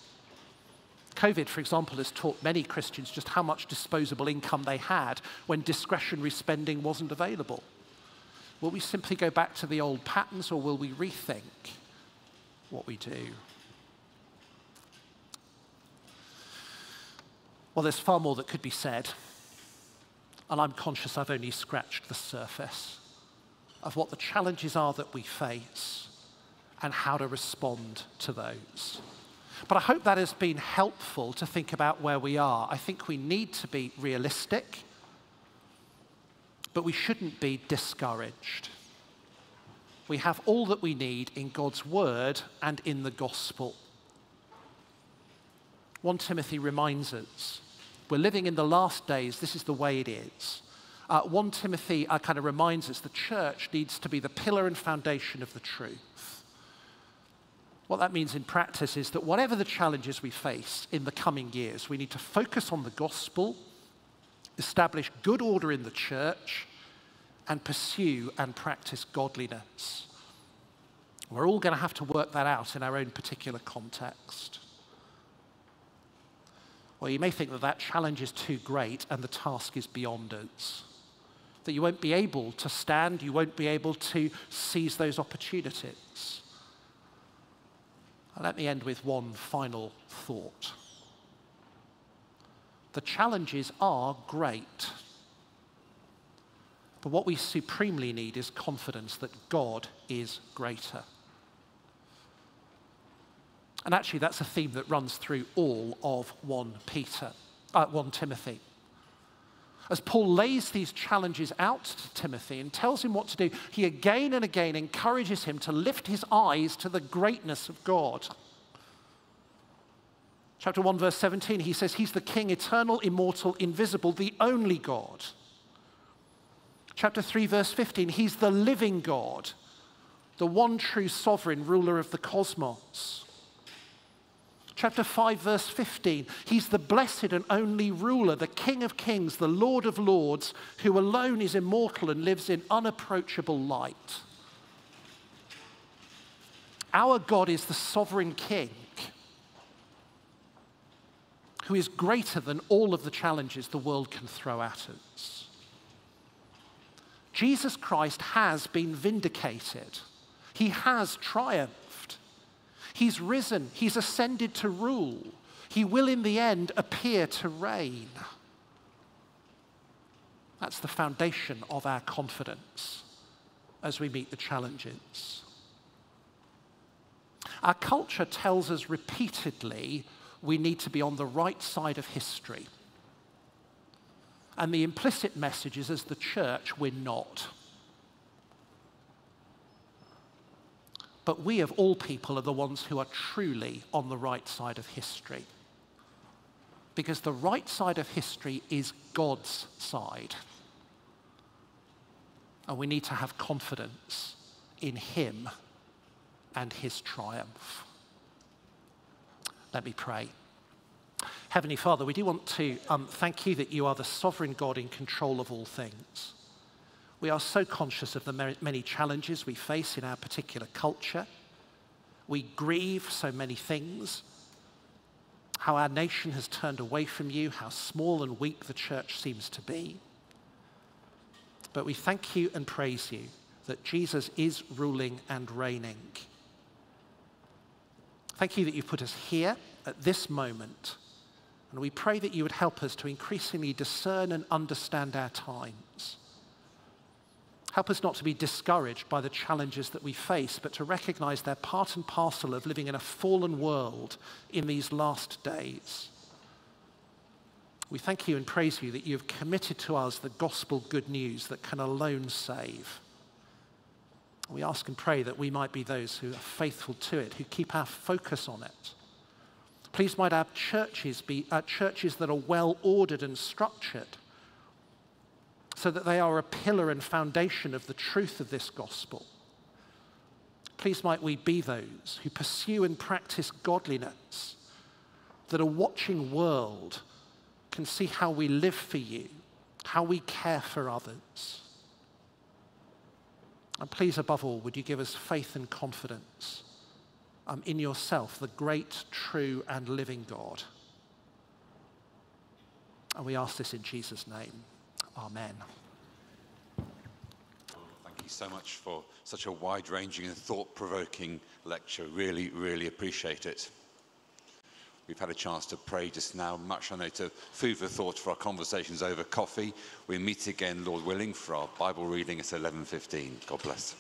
COVID, for example, has taught many Christians just how much disposable income they had when discretionary spending wasn't available. Will we simply go back to the old patterns or will we rethink what we do? Well, there's far more that could be said. And I'm conscious I've only scratched the surface of what the challenges are that we face and how to respond to those. But I hope that has been helpful to think about where we are. I think we need to be realistic, but we shouldn't be discouraged. We have all that we need in God's word and in the gospel. 1 Timothy reminds us we're living in the last days. This is the way it is. Uh, 1 Timothy uh, kind of reminds us the church needs to be the pillar and foundation of the truth. What that means in practice is that whatever the challenges we face in the coming years, we need to focus on the gospel, establish good order in the church, and pursue and practice godliness. We're all going to have to work that out in our own particular context. Well, you may think that that challenge is too great and the task is beyond us. That you won't be able to stand, you won't be able to seize those opportunities. Let me end with one final thought. The challenges are great. But what we supremely need is confidence that God is greater. And actually, that's a theme that runs through all of 1 Peter, uh, 1 Timothy. As Paul lays these challenges out to Timothy and tells him what to do, he again and again encourages him to lift his eyes to the greatness of God. Chapter 1, verse 17, he says, He's the King, eternal, immortal, invisible, the only God. Chapter 3, verse 15, He's the living God, the one true sovereign ruler of the cosmos. Chapter 5, verse 15. He's the blessed and only ruler, the King of kings, the Lord of lords, who alone is immortal and lives in unapproachable light. Our God is the sovereign King who is greater than all of the challenges the world can throw at us. Jesus Christ has been vindicated. He has triumphed. He's risen. He's ascended to rule. He will, in the end, appear to reign. That's the foundation of our confidence as we meet the challenges. Our culture tells us repeatedly we need to be on the right side of history. And the implicit message is, as the church, we're not. But we, of all people, are the ones who are truly on the right side of history. Because the right side of history is God's side. And we need to have confidence in Him and His triumph. Let me pray. Heavenly Father, we do want to um, thank you that you are the sovereign God in control of all things. We are so conscious of the many challenges we face in our particular culture. We grieve so many things. How our nation has turned away from you, how small and weak the church seems to be. But we thank you and praise you that Jesus is ruling and reigning. Thank you that you've put us here at this moment. And we pray that you would help us to increasingly discern and understand our times. Help us not to be discouraged by the challenges that we face, but to recognize they're part and parcel of living in a fallen world in these last days. We thank you and praise you that you have committed to us the gospel good news that can alone save. We ask and pray that we might be those who are faithful to it, who keep our focus on it. Please might our churches be uh, churches that are well ordered and structured so that they are a pillar and foundation of the truth of this gospel. Please might we be those who pursue and practice godliness, that a watching world can see how we live for you, how we care for others. And please, above all, would you give us faith and confidence um, in yourself, the great, true, and living God. And we ask this in Jesus' name. Amen. Thank you so much for such a wide ranging and thought provoking lecture. Really, really appreciate it. We've had a chance to pray just now, much I know to food for thought for our conversations over coffee. We meet again, Lord willing, for our Bible reading at 11.15. God bless.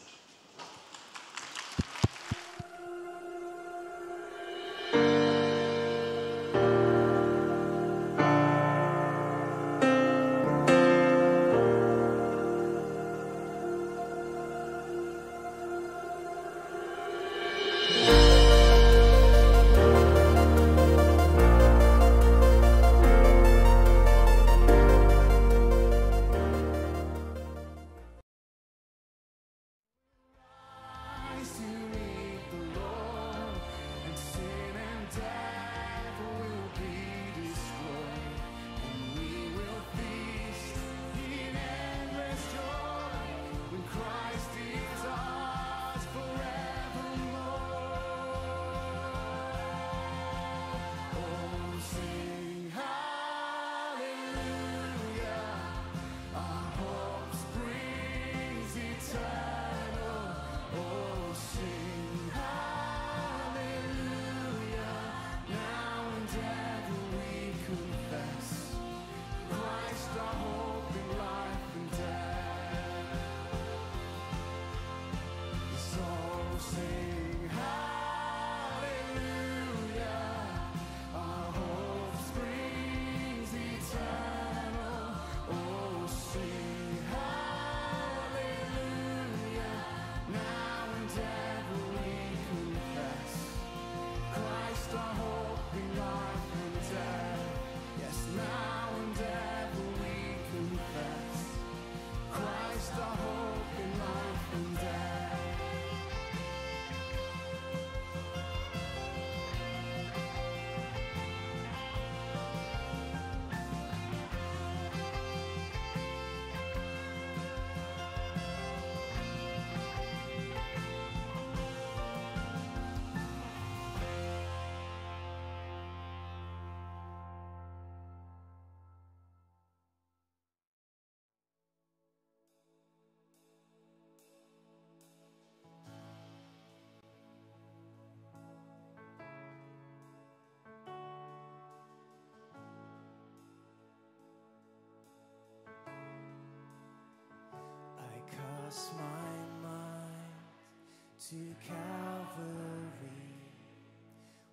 To Calvary,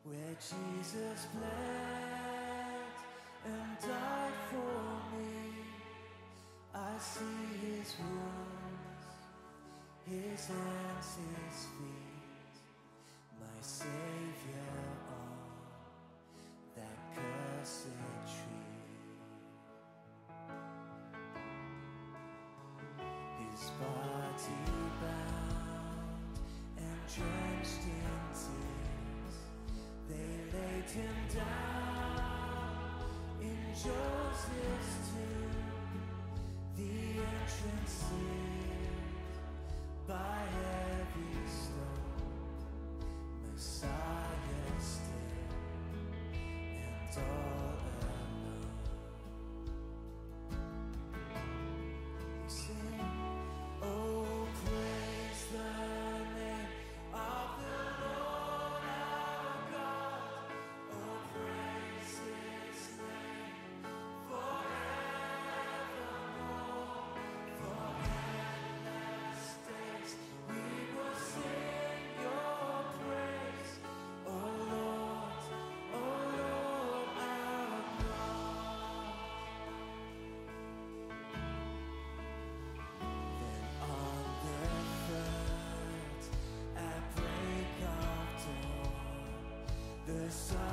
where Jesus bled and died for me. I see his wounds, his hands, his feet, my Savior on that cursed tree. His body bound drenched in tears, they laid him down in Joseph's tomb, the entrance sealed by sorry